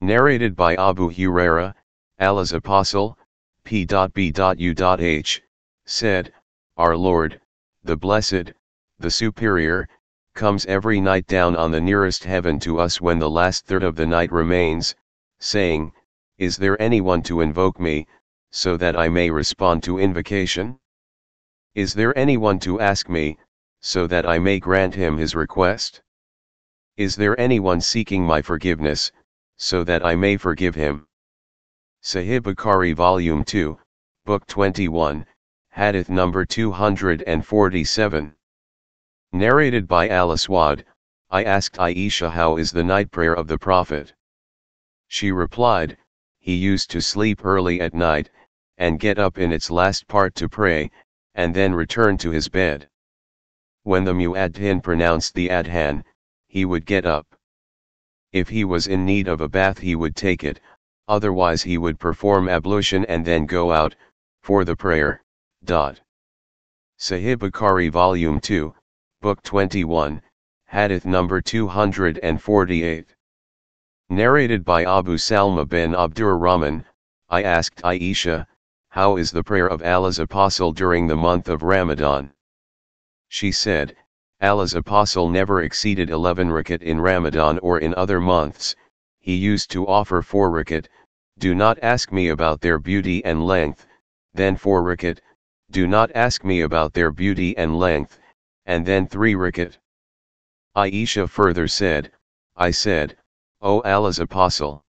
Narrated by Abu Huraira, Allah's Apostle, p.b.u.h, said, Our Lord, the Blessed, the Superior, comes every night down on the nearest heaven to us when the last third of the night remains, saying, Is there anyone to invoke me, so that I may respond to invocation? Is there anyone to ask me, so that I may grant him his request? Is there anyone seeking my forgiveness, so that I may forgive him? Sahih Bukhari Volume 2, Book 21, Hadith number 247. Narrated by Al-Aswad, I asked Aisha how is the night prayer of the Prophet. She replied, he used to sleep early at night, and get up in its last part to pray, and then return to his bed. When the muaddin pronounced the adhan, he would get up. If he was in need of a bath he would take it, otherwise he would perform ablution and then go out, for the prayer. Dot. Sahih Bukhari Volume 2, Book 21, Hadith number 248. Narrated by Abu Salama bin Abdur Rahman, I asked Aisha, how is the prayer of Allah's Apostle during the month of Ramadan? She said, Allah's Apostle never exceeded 11 rakat in Ramadan or in other months, he used to offer 4 rakat, do not ask me about their beauty and length, then 4 rakat, do not ask me about their beauty and length, and then 3 rakat. Aisha further said, I said, O Allah's Apostle,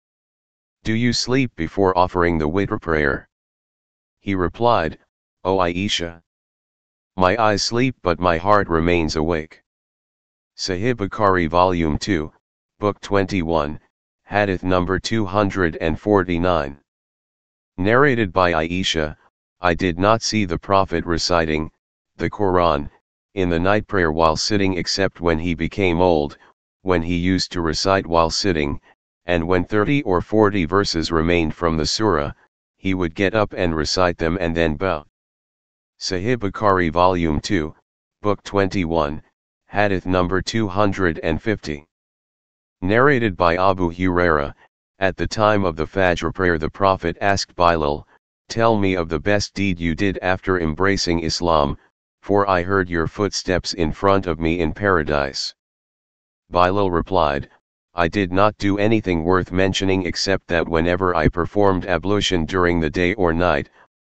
do you sleep before offering the witr prayer? He replied, O Aisha. My eyes sleep but my heart remains awake. Sahih Bukhari Volume 2, Book 21, Hadith number 249. Narrated by Aisha, I did not see the Prophet reciting, the Quran, in the night prayer while sitting except when he became old, when he used to recite while sitting, and when 30 or 40 verses remained from the surah, he would get up and recite them and then bow. Sahih Bukhari Volume 2, Book 21, Hadith number 250. Narrated by Abu Huraira, At the time of the Fajr prayer the Prophet asked Bilal, Tell me of the best deed you did after embracing Islam, for I heard your footsteps in front of me in paradise. Bilal replied, I did not do anything worth mentioning except that whenever I performed ablution during the day or night,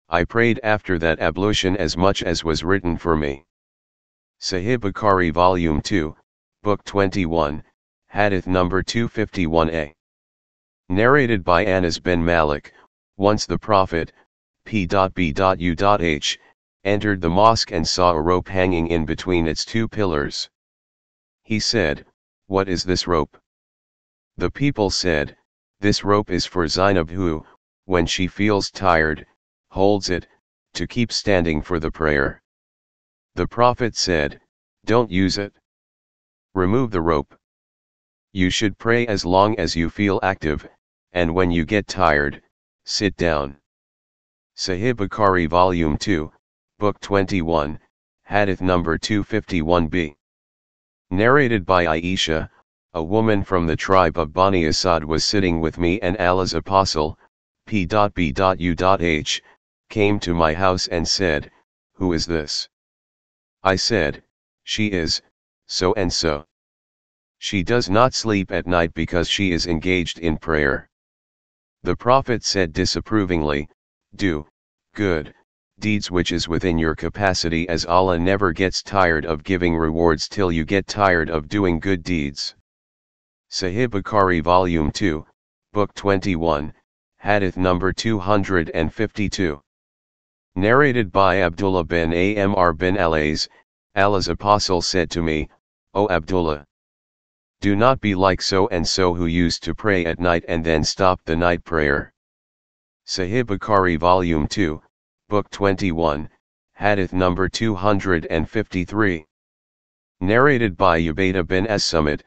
I prayed after that ablution as much as was written for me. Sahih Bukhari Volume 2, Book 21, Hadith number 251a. Narrated by Anas bin Malik, once the Prophet, p.b.u.h, entered the mosque and saw a rope hanging in between its two pillars. He said, What is this rope? The people said, This rope is for Zainab who, when she feels tired, holds it, to keep standing for the prayer. The Prophet said, Don't use it. Remove the rope. You should pray as long as you feel active, and when you get tired, sit down. Sahih Bukhari Volume 2, Book 21, Hadith number 251b. Narrated by Aisha, a woman from the tribe of Bani Asad was sitting with me and Allah's apostle, p.b.u.h, came to my house and said, Who is this? I said, She is, so and so. She does not sleep at night because she is engaged in prayer. The Prophet said disapprovingly, Do, good, deeds which is within your capacity as Allah never gets tired of giving rewards till you get tired of doing good deeds. Sahih Bukhari Volume 2, Book 21, Hadith number 252. Narrated by Abdullah bin Amr bin Al-As, Allah's apostle said to me, O Abdullah! Do not be like so and so who used to pray at night and then stop the night prayer. Sahih Bukhari Volume 2, Book 21, Hadith number 253. Narrated by Ubaidah bin As-Samit,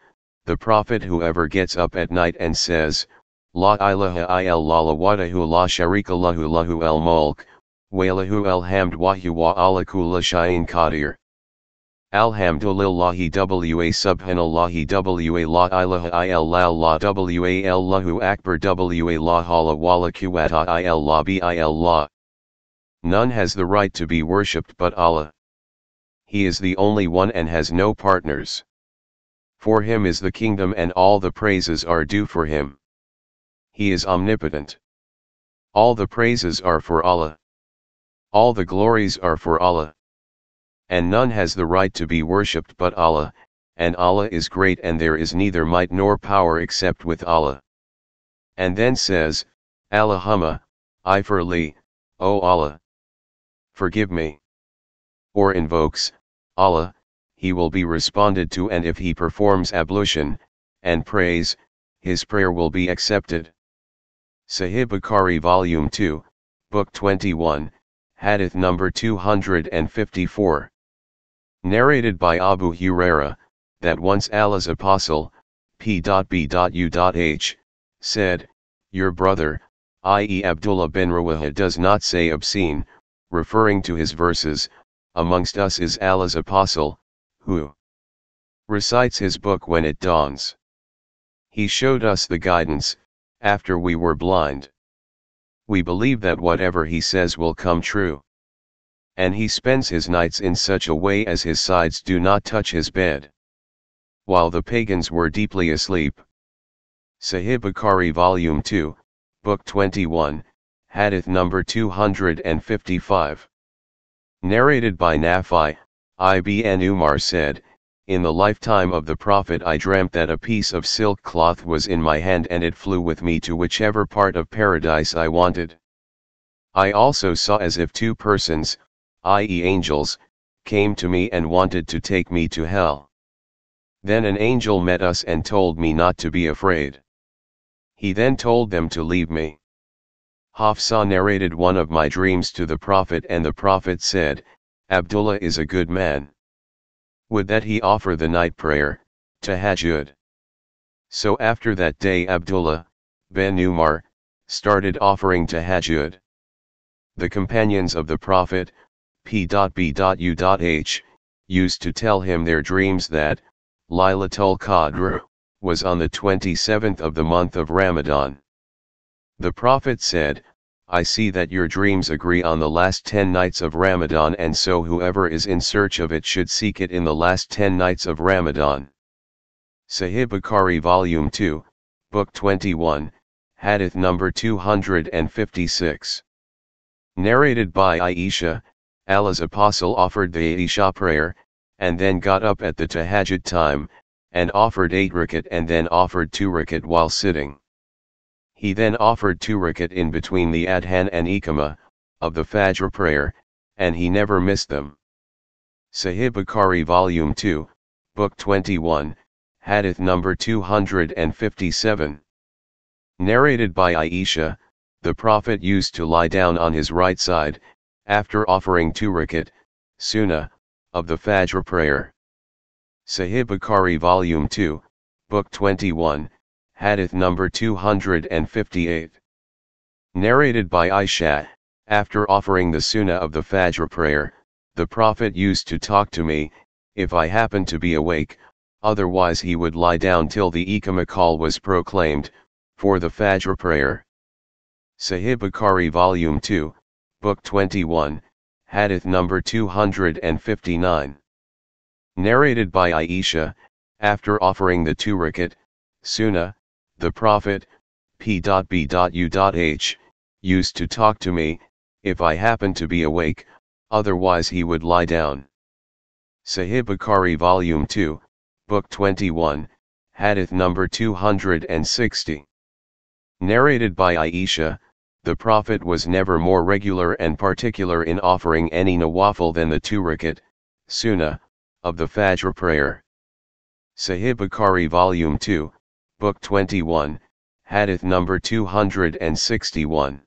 the Prophet whoever gets up at night and says, La ilaha illallah wadahu la sharika lahu lahu al mulk, wa lahu al hamd wa ala kulli shay'in qadir. Alhamdulillahi wa subhanallahi wa la ilaha illallah wa allahu akbar wa la hawla wa la quwwata illa billah. None has the right to be worshipped but Allah. He is the only one and has no partners. For him is the kingdom and all the praises are due for him. He is omnipotent. All the praises are for Allah. All the glories are for Allah and none has the right to be worshipped but Allah, and Allah is great and there is neither might nor power except with Allah. And then says, Allahumma, I for O Allah. Forgive me. Or invokes, Allah, he will be responded to and if he performs ablution, and prays, his prayer will be accepted. Sahih Bukhari Volume 2, Book 21, Hadith number 254. Narrated by Abu Huraira, that once Allah's apostle, p.b.u.h, said, Your brother, i.e. Abdullah bin Rawaha does not say obscene, referring to his verses, amongst us is Allah's apostle, who recites his book when it dawns. He showed us the guidance, after we were blind. We believe that whatever he says will come true and he spends his nights in such a way as his sides do not touch his bed. While the pagans were deeply asleep. Sahih Bukhari Volume 2, Book 21, Hadith number 255. Narrated by Nafi, Ibn Umar said, In the lifetime of the Prophet I dreamt that a piece of silk cloth was in my hand and it flew with me to whichever part of paradise I wanted. I also saw as if two persons, i.e. angels, came to me and wanted to take me to hell. Then an angel met us and told me not to be afraid. He then told them to leave me. Hafsa narrated one of my dreams to the Prophet and the Prophet said, Abdullah is a good man. Would that he offer the night prayer, tahajjud. So after that day Abdullah, ben Umar, started offering tahajjud. The companions of the Prophet, p.b.u.h, used to tell him their dreams that, Laylatul Qadr, was on the 27th of the month of Ramadan. The Prophet said, I see that your dreams agree on the last 10 nights of Ramadan and so whoever is in search of it should seek it in the last 10 nights of Ramadan. Sahih Bukhari Volume 2, Book 21, Hadith number 256. Narrated by Aisha, Allah's apostle offered the Isha prayer, and then got up at the tahajjud time, and offered 8 rakat and then offered 2 rakat while sitting. He then offered two rakat in between the Adhan and Iqama, of the Fajr prayer, and he never missed them. Sahih Bukhari Volume 2, Book 21, Hadith number 257. Narrated by Aisha, the Prophet used to lie down on his right side, after offering two rakat, sunnah, of the Fajr prayer. Sahih Bukhari Volume 2, Book 21, Hadith number 258. Narrated by Aisha, after offering the sunnah of the Fajr prayer, the Prophet used to talk to me, if I happened to be awake, otherwise he would lie down till the Iqama call was proclaimed, for the Fajr prayer. Sahih Bukhari Volume 2, Book 21, Hadith number 259. Narrated by Aisha, after offering the two sunnah, the Prophet, p.b.u.h, used to talk to me, if I happened to be awake, otherwise he would lie down. Sahih Bukhari Volume 2, Book 21, Hadith number 260. Narrated by Aisha, the Prophet was never more regular and particular in offering any nawafil than the two rakat, sunnah, of the Fajr prayer. Sahih Bukhari Volume 2, Book 21, Hadith number 261.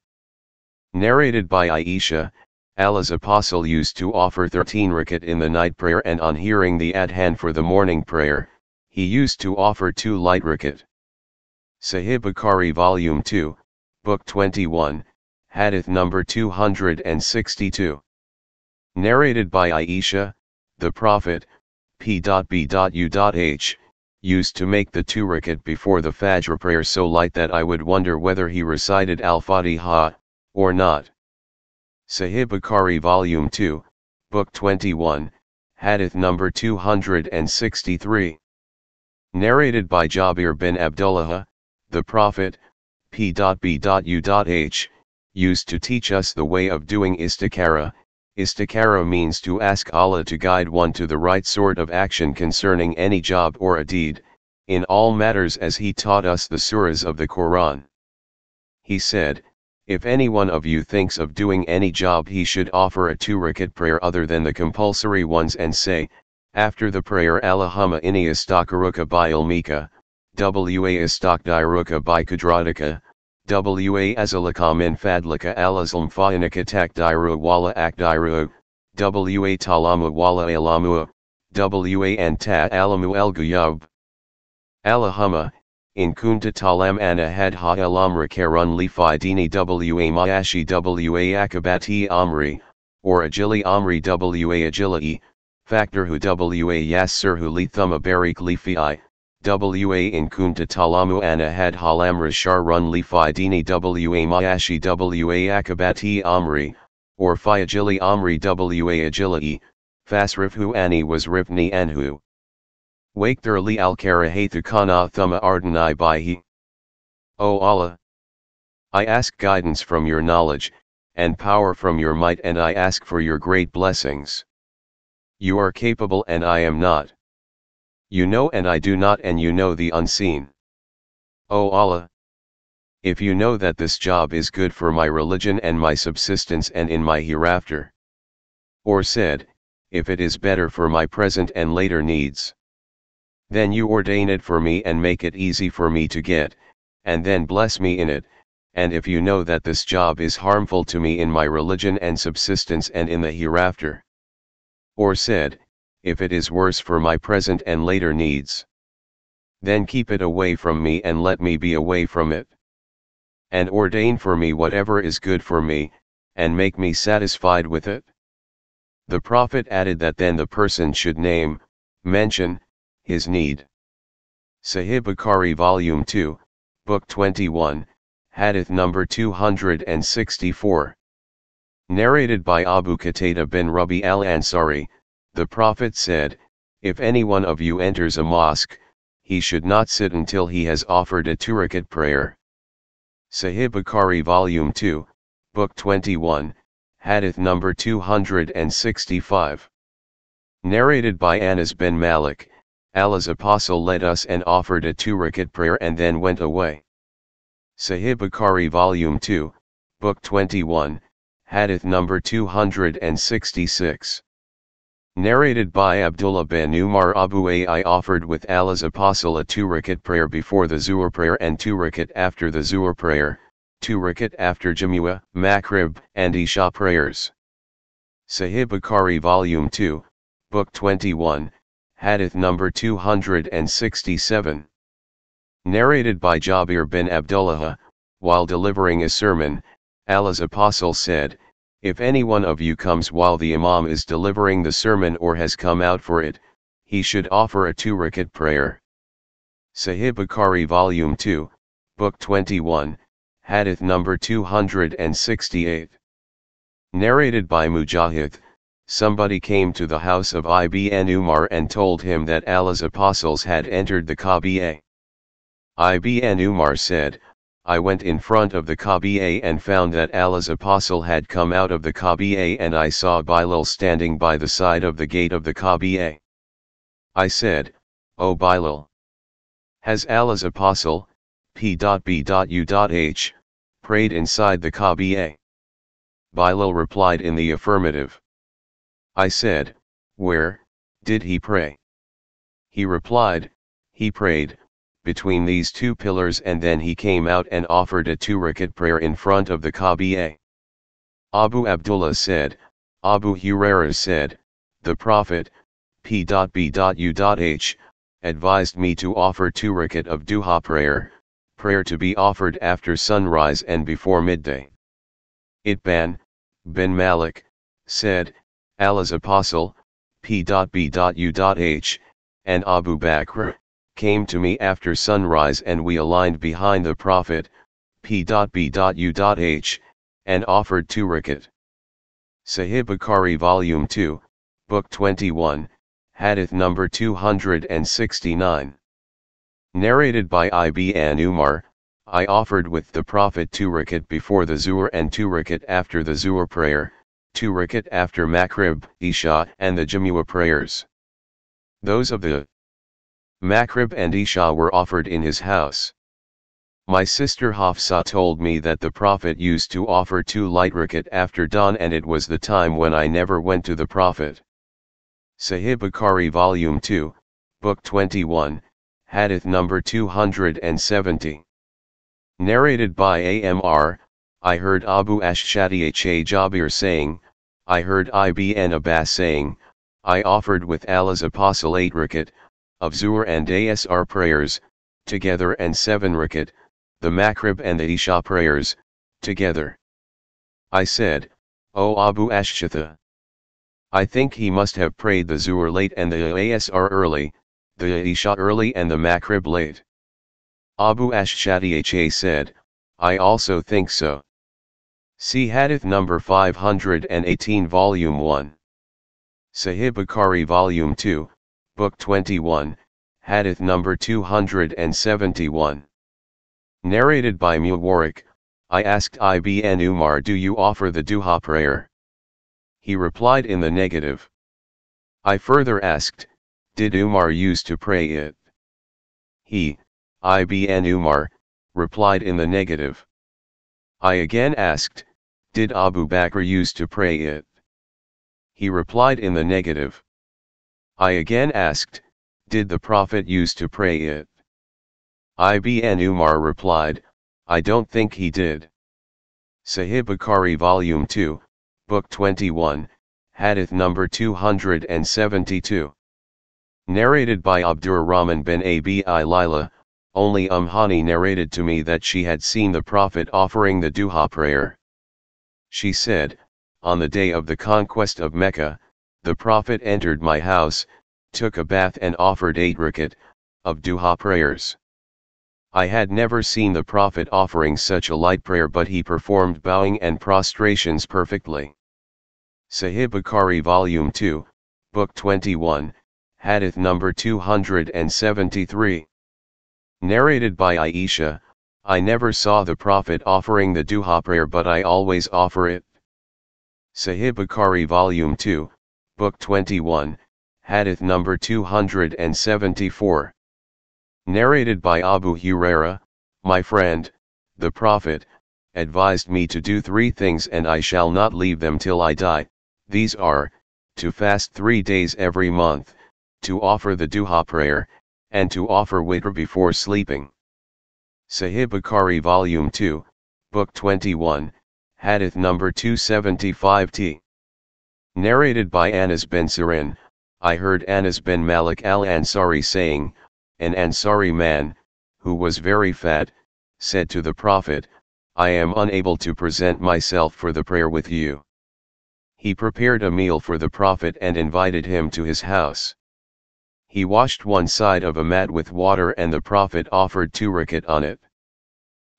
Narrated by Aisha, Allah's apostle used to offer 13 rakat in the night prayer and on hearing the adhan for the morning prayer, he used to offer 2 light rakat. Sahih Bukhari Volume 2, Book 21, Hadith number 262. Narrated by Aisha, the Prophet, p.b.u.h, used to make the two before the Fajr prayer so light that I would wonder whether he recited Al-Fatiha, or not. Sahih Bukhari Volume 2, Book 21, Hadith number 263. Narrated by Jabir bin Abdullah, the Prophet, p.b.u.h, used to teach us the way of doing istikhara. Istikhara means to ask Allah to guide one to the right sort of action concerning any job or a deed, in all matters as He taught us the surahs of the Quran. He said, If any one of you thinks of doing any job he should offer a two rakat prayer other than the compulsory ones and say, after the prayer Allahumma inni astakaruka bi ilmika, wa istakdiruka bi kudratika, Wa azalaka min fadlika alazlam fayanika takdiru wala akdiru, Wa talamu wala alamu, Wa anta alamu el guyub. Allahumma, in kunta talam ana had ha alamra karun li fi dini wa mayashi wa akabati amri, or agili amri wa agili, factor hu wa yassir hu li thumma barik li fi wa in kunta talamu ana had halamra sharun li dini wa mayashi wa akabati amri, or fi agili amri wa agili, fasrifhu ani was rifni anhu. Wakther li al karahathu kana thumma ardani bihi. O Allah! I ask guidance from your knowledge, and power from your might and I ask for your great blessings. You are capable and I am not. You know and I do not and you know the unseen. O Allah! If you know that this job is good for my religion and my subsistence and in my hereafter. Or said, if it is better for my present and later needs. Then you ordain it for me and make it easy for me to get, and then bless me in it, and if you know that this job is harmful to me in my religion and subsistence and in the hereafter. Or said, if it is worse for my present and later needs. Then keep it away from me and let me be away from it. And ordain for me whatever is good for me, and make me satisfied with it. The Prophet added that then the person should name, mention, his need. Sahih Bukhari Volume 2, Book 21, Hadith number 264. Narrated by Abu Qatada bin Rabi al-Ansari, the Prophet said, If any one of you enters a mosque, he should not sit until he has offered a two prayer. Sahih Bukhari Volume 2, Book 21, Hadith number 265. Narrated by Anas bin Malik, Allah's apostle led us and offered a two-rakat prayer and then went away. Sahih Bukhari Volume 2, Book 21, Hadith number 266. Narrated by Abdullah bin Umar Abu Ai offered with Allah's apostle a two-rakat prayer before the Zuhr prayer and two rakat after the Zuhr prayer, two rakat after Jamua, Maghrib, and Isha prayers. Sahih Bukhari Volume 2, Book 21, Hadith number 267. Narrated by Jabir bin Abdullah, while delivering a sermon, Allah's apostle said, If any one of you comes while the Imam is delivering the sermon or has come out for it, he should offer a two-rakat prayer. Sahih Bukhari Volume 2, Book 21, Hadith number 268. Narrated by Mujahid, somebody came to the house of Ibn Umar and told him that Allah's apostles had entered the Kaaba. Ibn Umar said, I went in front of the Kaaba and found that Allah's apostle had come out of the Kaaba and I saw Bilal standing by the side of the gate of the Kaaba. I said, O Bilal. Has Allah's apostle, p.b.u.h, prayed inside the Kaaba? Bilal replied in the affirmative. I said, Where, did he pray? He replied, He prayed, between these two pillars and then he came out and offered a two-rakat prayer in front of the Kaaba. Abu Abdullah said, Abu Hurairah said, the Prophet, p.b.u.h, advised me to offer two rakat of duha prayer, prayer to be offered after sunrise and before midday. Itban, bin Malik, said, Allah's apostle, p.b.u.h, and Abu Bakr, came to me after sunrise and we aligned behind the Prophet, p.b.u.h, and offered two rakat. Sahih Bukhari Volume 2, Book 21, Hadith number 269. Narrated by Ibn Umar, I offered with the Prophet two rakat before the Zuhr and two rakat after the Zuhr prayer, two rakat after Maghrib, Isha and the Jamua prayers. Those of the Maghrib and Isha were offered in his house. My sister Hafsa told me that the Prophet used to offer two light rakat after dawn and it was the time when I never went to the Prophet. Sahih Bukhari Volume 2, Book 21, Hadith number 270. Narrated by AMR, I heard Abu Ashshatha Jabir saying, I heard Ibn Abbas saying, I offered with Allah's apostle 8 rakat, of Zuhr and Asr prayers, together and 7 rakat, the Maghrib and the Isha prayers, together. I said, O Abu Ashshatha. I think he must have prayed the Zuhr late and the Asr early, the Isha early and the Maghrib late. Abu Ashshatha said, I also think so. See Hadith number 518 Volume 1. Sahih Bukhari Volume 2, Book 21, Hadith number 271. Narrated by Muwarriq, I asked Ibn Umar do you offer the duha prayer? He replied in the negative. I further asked, did Umar use to pray it? He, Ibn Umar, replied in the negative. I again asked, did Abu Bakr use to pray it? He replied in the negative. I again asked, did the Prophet use to pray it? Ibn Umar replied, I don't think he did. Sahih Bukhari Volume 2, Book 21, Hadith number 272. Narrated by Abdur Rahman bin Abi Laila, only Umhani narrated to me that she had seen the Prophet offering the duha prayer. She said, On the day of the conquest of Mecca, the Prophet entered my house, took a bath and offered eight rakat, of duha prayers. I had never seen the Prophet offering such a light prayer but he performed bowing and prostrations perfectly. Sahih Bukhari Volume 2, Book 21, Hadith number 273. Narrated by Aisha, I never saw the Prophet offering the duha prayer but I always offer it. Sahih Bukhari Volume 2, Book 21, Hadith number 274. Narrated by Abu Huraira, my friend, the Prophet, advised me to do three things and I shall not leave them till I die, these are, to fast three days every month, to offer the duha prayer, and to offer witr before sleeping. Sahih Bukhari Volume 2, Book 21, Hadith number 275t. Narrated by Anas bin Sirin, I heard Anas bin Malik al-Ansari saying, an Ansari man, who was very fat, said to the Prophet, I am unable to present myself for the prayer with you. He prepared a meal for the Prophet and invited him to his house. He washed one side of a mat with water and the Prophet offered two rakat on it.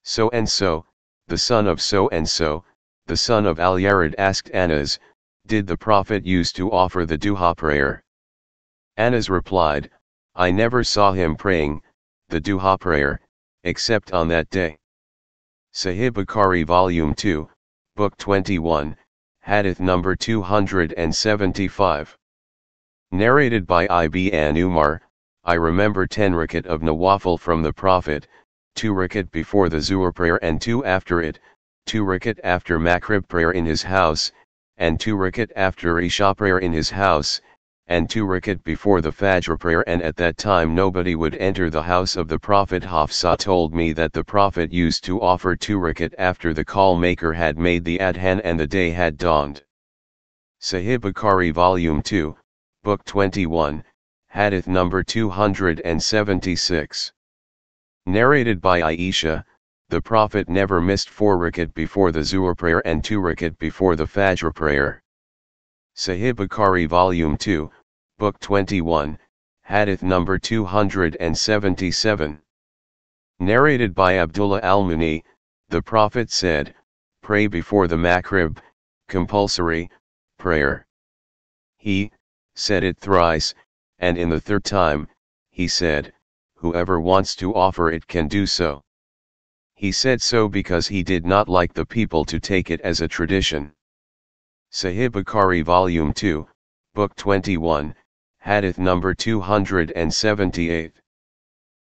So and so, the son of so and so, the son of Al Yarid asked Anas, did the Prophet use to offer the duha prayer? Anas replied, I never saw him praying, the duha prayer, except on that day. Sahih Bukhari Volume 2, Book 21, Hadith number 275. Narrated by Ibn Umar, I remember 10 rakat of Nawafil from the Prophet, 2 rakat before the Zuhr prayer and 2 after it, 2 rakat after Maghrib prayer in his house, and 2 rakat after Isha prayer in his house, and 2 rakat before the Fajr prayer and at that time nobody would enter the house of the Prophet Hafsa told me that the Prophet used to offer 2 rakat after the call maker had made the adhan and the day had dawned. Sahih Bukhari Volume 2, Book 21, Hadith number 276. Narrated by Aisha, the Prophet never missed 4 rakat before the Zuhr prayer and 2 rakat before the Fajr prayer. Sahih Bukhari Volume 2, Book 21, Hadith number 277. Narrated by Abdullah al-Muzani, the Prophet said, Pray before the Maghrib, compulsory, prayer. He, said it thrice, and in the third time, he said, Whoever wants to offer it can do so. He said so because he did not like the people to take it as a tradition. Sahih Bukhari Volume 2, Book 21, Hadith number 278.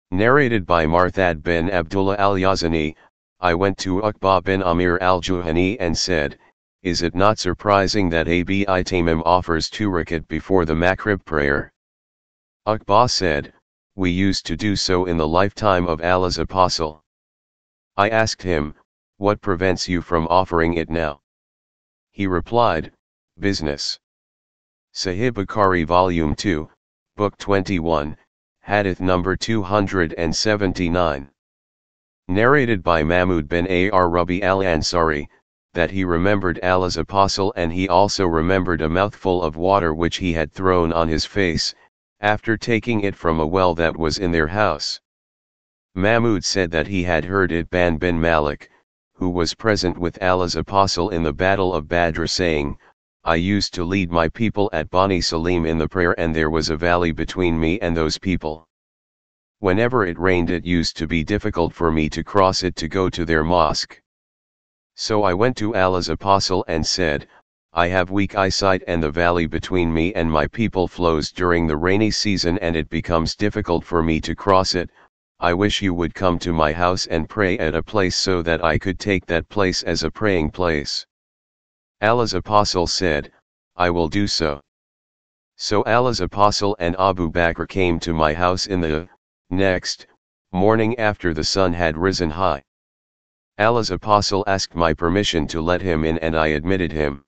Narrated by Marthad bin Abdullah al-Yazani, I went to Uqba bin Amir al-Juhani and said, Is it not surprising that Abi Tamim offers two rakat before the Maghrib prayer? Uqba said, We used to do so in the lifetime of Allah's apostle. I asked him, What prevents you from offering it now? He replied, Business. Sahih Bukhari Volume 2, Book 21, Hadith number 279. Narrated by Mahmud bin Ar Rabi al Ansari, that he remembered Allah's apostle and he also remembered a mouthful of water which he had thrown on his face, after taking it from a well that was in their house. Mahmud said that he had heard Itban bin Malik, who was present with Allah's apostle in the battle of Badr saying, I used to lead my people at Bani Salim in the prayer and there was a valley between me and those people. Whenever it rained it used to be difficult for me to cross it to go to their mosque. So I went to Allah's apostle and said, I have weak eyesight and the valley between me and my people flows during the rainy season and it becomes difficult for me to cross it, I wish you would come to my house and pray at a place so that I could take that place as a praying place. Allah's apostle said, I will do so. So Allah's apostle and Abu Bakr came to my house in the next morning after the sun had risen high. Allah's apostle asked my permission to let him in and I admitted him.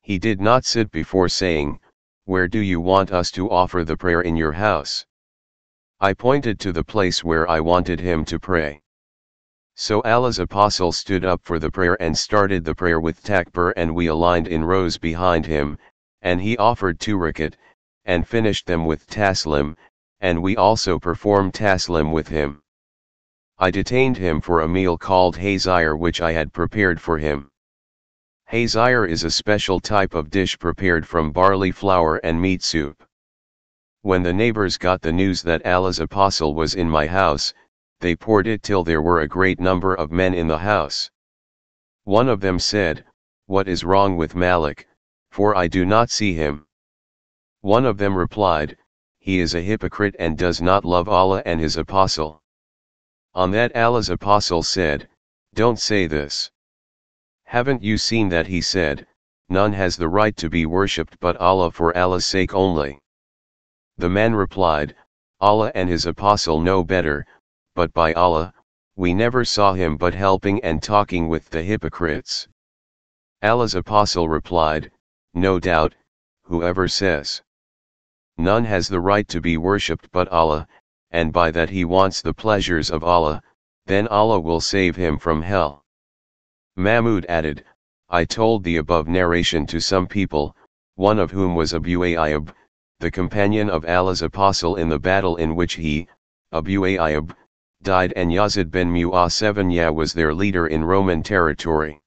He did not sit before saying, Where do you want us to offer the prayer in your house? I pointed to the place where I wanted him to pray. So Allah's apostle stood up for the prayer and started the prayer with takbir and we aligned in rows behind him, and he offered two rakat, and finished them with taslim, and we also performed taslim with him. I detained him for a meal called hazire which I had prepared for him. Hazire is a special type of dish prepared from barley flour and meat soup. When the neighbors got the news that Allah's apostle was in my house, they poured it till there were a great number of men in the house. One of them said, What is wrong with Malik, for I do not see him. One of them replied, He is a hypocrite and does not love Allah and his apostle. On that Allah's apostle said, Don't say this. Haven't you seen that he said, None has the right to be worshipped but Allah for Allah's sake only. The man replied, Allah and his apostle know better, but by Allah, we never saw him but helping and talking with the hypocrites. Allah's apostle replied, No doubt, whoever says, None has the right to be worshipped but Allah, and by that he wants the pleasures of Allah, then Allah will save him from hell. Mahmud added, I told the above narration to some people, one of whom was Abu Ayyub, the companion of Allah's apostle in the battle in which he, Abu Ayyub, died and Yazid bin Mu'awiya was their leader in Roman territory.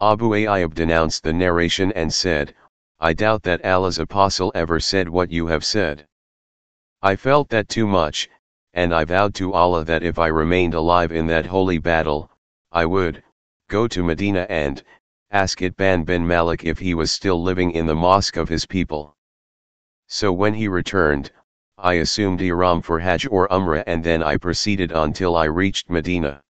Abu Ayyub denounced the narration and said, I doubt that Allah's apostle ever said what you have said. I felt that too much, and I vowed to Allah that if I remained alive in that holy battle, I would, go to Medina and, ask Itban bin Malik if he was still living in the mosque of his people. So when he returned, I assumed Ihram for Hajj or Umrah and then I proceeded until I reached Medina.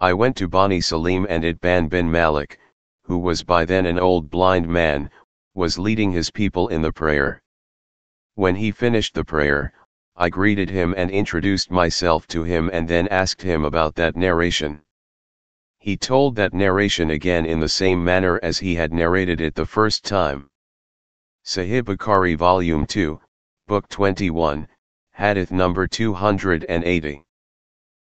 I went to Bani Salim and Itban bin Malik, who was by then an old blind man, was leading his people in the prayer. When he finished the prayer, I greeted him and introduced myself to him and then asked him about that narration. He told that narration again in the same manner as he had narrated it the first time. Sahih Bukhari Volume 2, Book 21, Hadith number 280.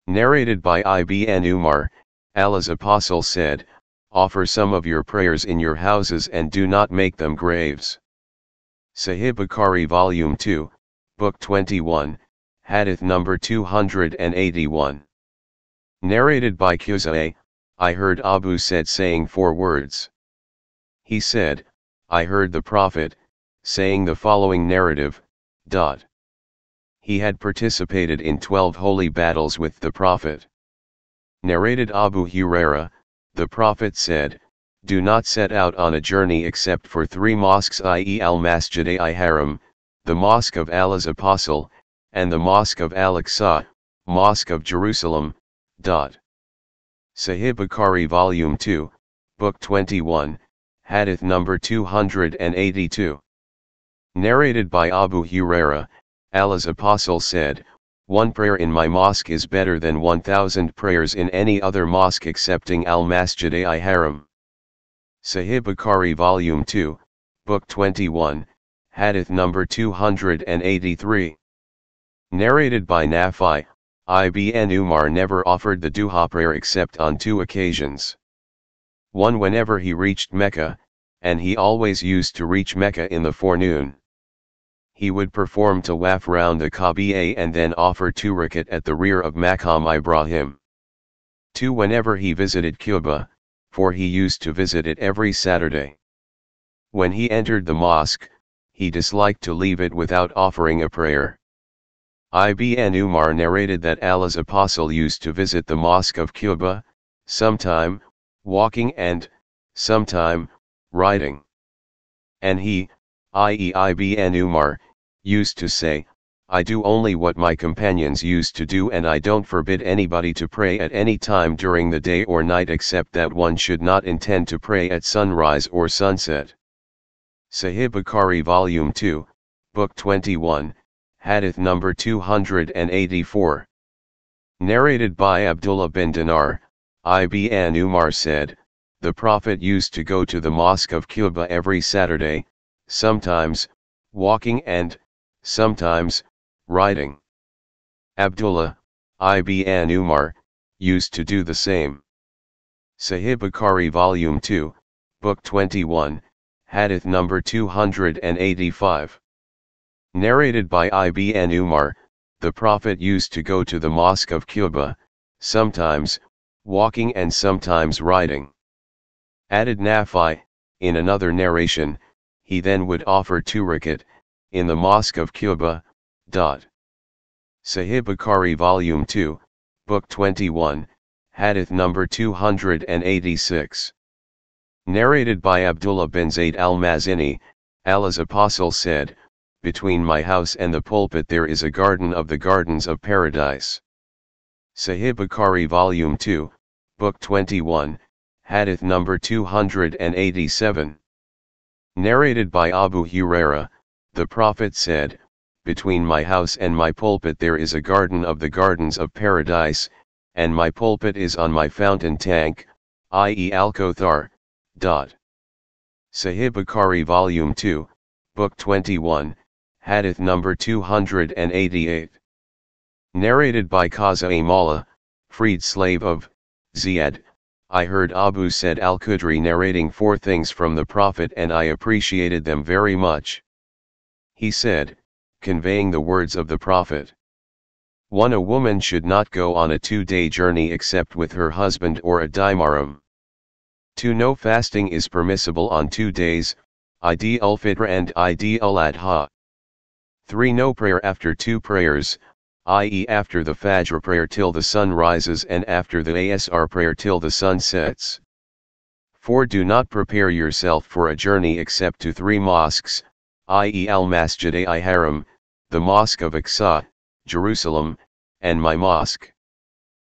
Narrated by Ibn Umar, Allah's Apostle said, Offer some of your prayers in your houses and do not make them graves. Sahih Bukhari Volume 2, Book 21, Hadith number 281. Narrated by Quzay, I heard Abu Said saying four words. He said, I heard the Prophet, saying the following narrative, Dot. He had participated in twelve holy battles with the Prophet. Narrated Abu Huraira, the Prophet said, Do not set out on a journey except for three mosques i.e. al-Masjid-i Haram, the Mosque of Allah's Apostle, and the Mosque of Al-Aqsa, Mosque of Jerusalem. Dot. Sahih Bukhari Volume 2, Book 21, Hadith number 282. Narrated by Abu Huraira, Allah's Apostle said, One prayer in my mosque is better than 1000 prayers in any other mosque excepting Al-Masjid-i Haram. Sahih Bukhari Volume 2, Book 21, Hadith number 283. Narrated by Nafi, Ibn Umar never offered the duha prayer except on two occasions. One whenever he reached Mecca, and he always used to reach Mecca in the forenoon he would perform tawaf round the Kaaba and then offer two rakat at the rear of Maqam Ibrahim. 2. Whenever he visited Quba, for he used to visit it every Saturday. When he entered the mosque, he disliked to leave it without offering a prayer. Ibn Umar narrated that Allah's apostle used to visit the mosque of Quba, sometime, walking and, sometime, riding. And he, i.e. Ibn Umar, used to say, I do only what my companions used to do and I don't forbid anybody to pray at any time during the day or night except that one should not intend to pray at sunrise or sunset. Sahih Bukhari Volume 2, Book 21, Hadith number 284. Narrated by Abdullah bin Dinar, Ibn Umar said, The Prophet used to go to the Mosque of Quba every Saturday, sometimes, walking and, sometimes, riding. Abdullah, ibn Umar, used to do the same. Sahih Bukhari Volume 2, Book 21, Hadith number 285. Narrated by Ibn Umar, the Prophet used to go to the Mosque of Quba, sometimes, walking and sometimes riding. Added Nafi, in another narration, he then would offer two rakat, in the Mosque of Quba. Dot. Sahih Bukhari Volume 2, Book 21, Hadith number 286. Narrated by Abdullah bin Zayd al-Mazini, Allah's apostle said, Between my house and the pulpit there is a garden of the gardens of paradise. Sahih Bukhari Volume 2, Book 21, Hadith number 287. Narrated by Abu Huraira, the Prophet said, Between my house and my pulpit there is a garden of the gardens of paradise, and my pulpit is on my fountain tank, i.e. Al-Kothar. Sahih Bukhari Volume 2, Book 21, Hadith number 288. Narrated by Qaza Amala, freed slave of Ziyad, I heard Abu Said al-Khudri narrating four things from the Prophet and I appreciated them very much. He said, conveying the words of the Prophet. 1. A woman should not go on a two-day journey except with her husband or a Dhi-Mahram. 2. No fasting is permissible on two days, Eid al-Fitr and Eid al-Adha. 3. No prayer after two prayers, i.e. after the Fajr prayer till the sun rises and after the Asr prayer till the sun sets. 4. Do not prepare yourself for a journey except to three mosques, i.e. Al-Masjid-i-Haram, the Mosque of Aqsa, Jerusalem, and my mosque.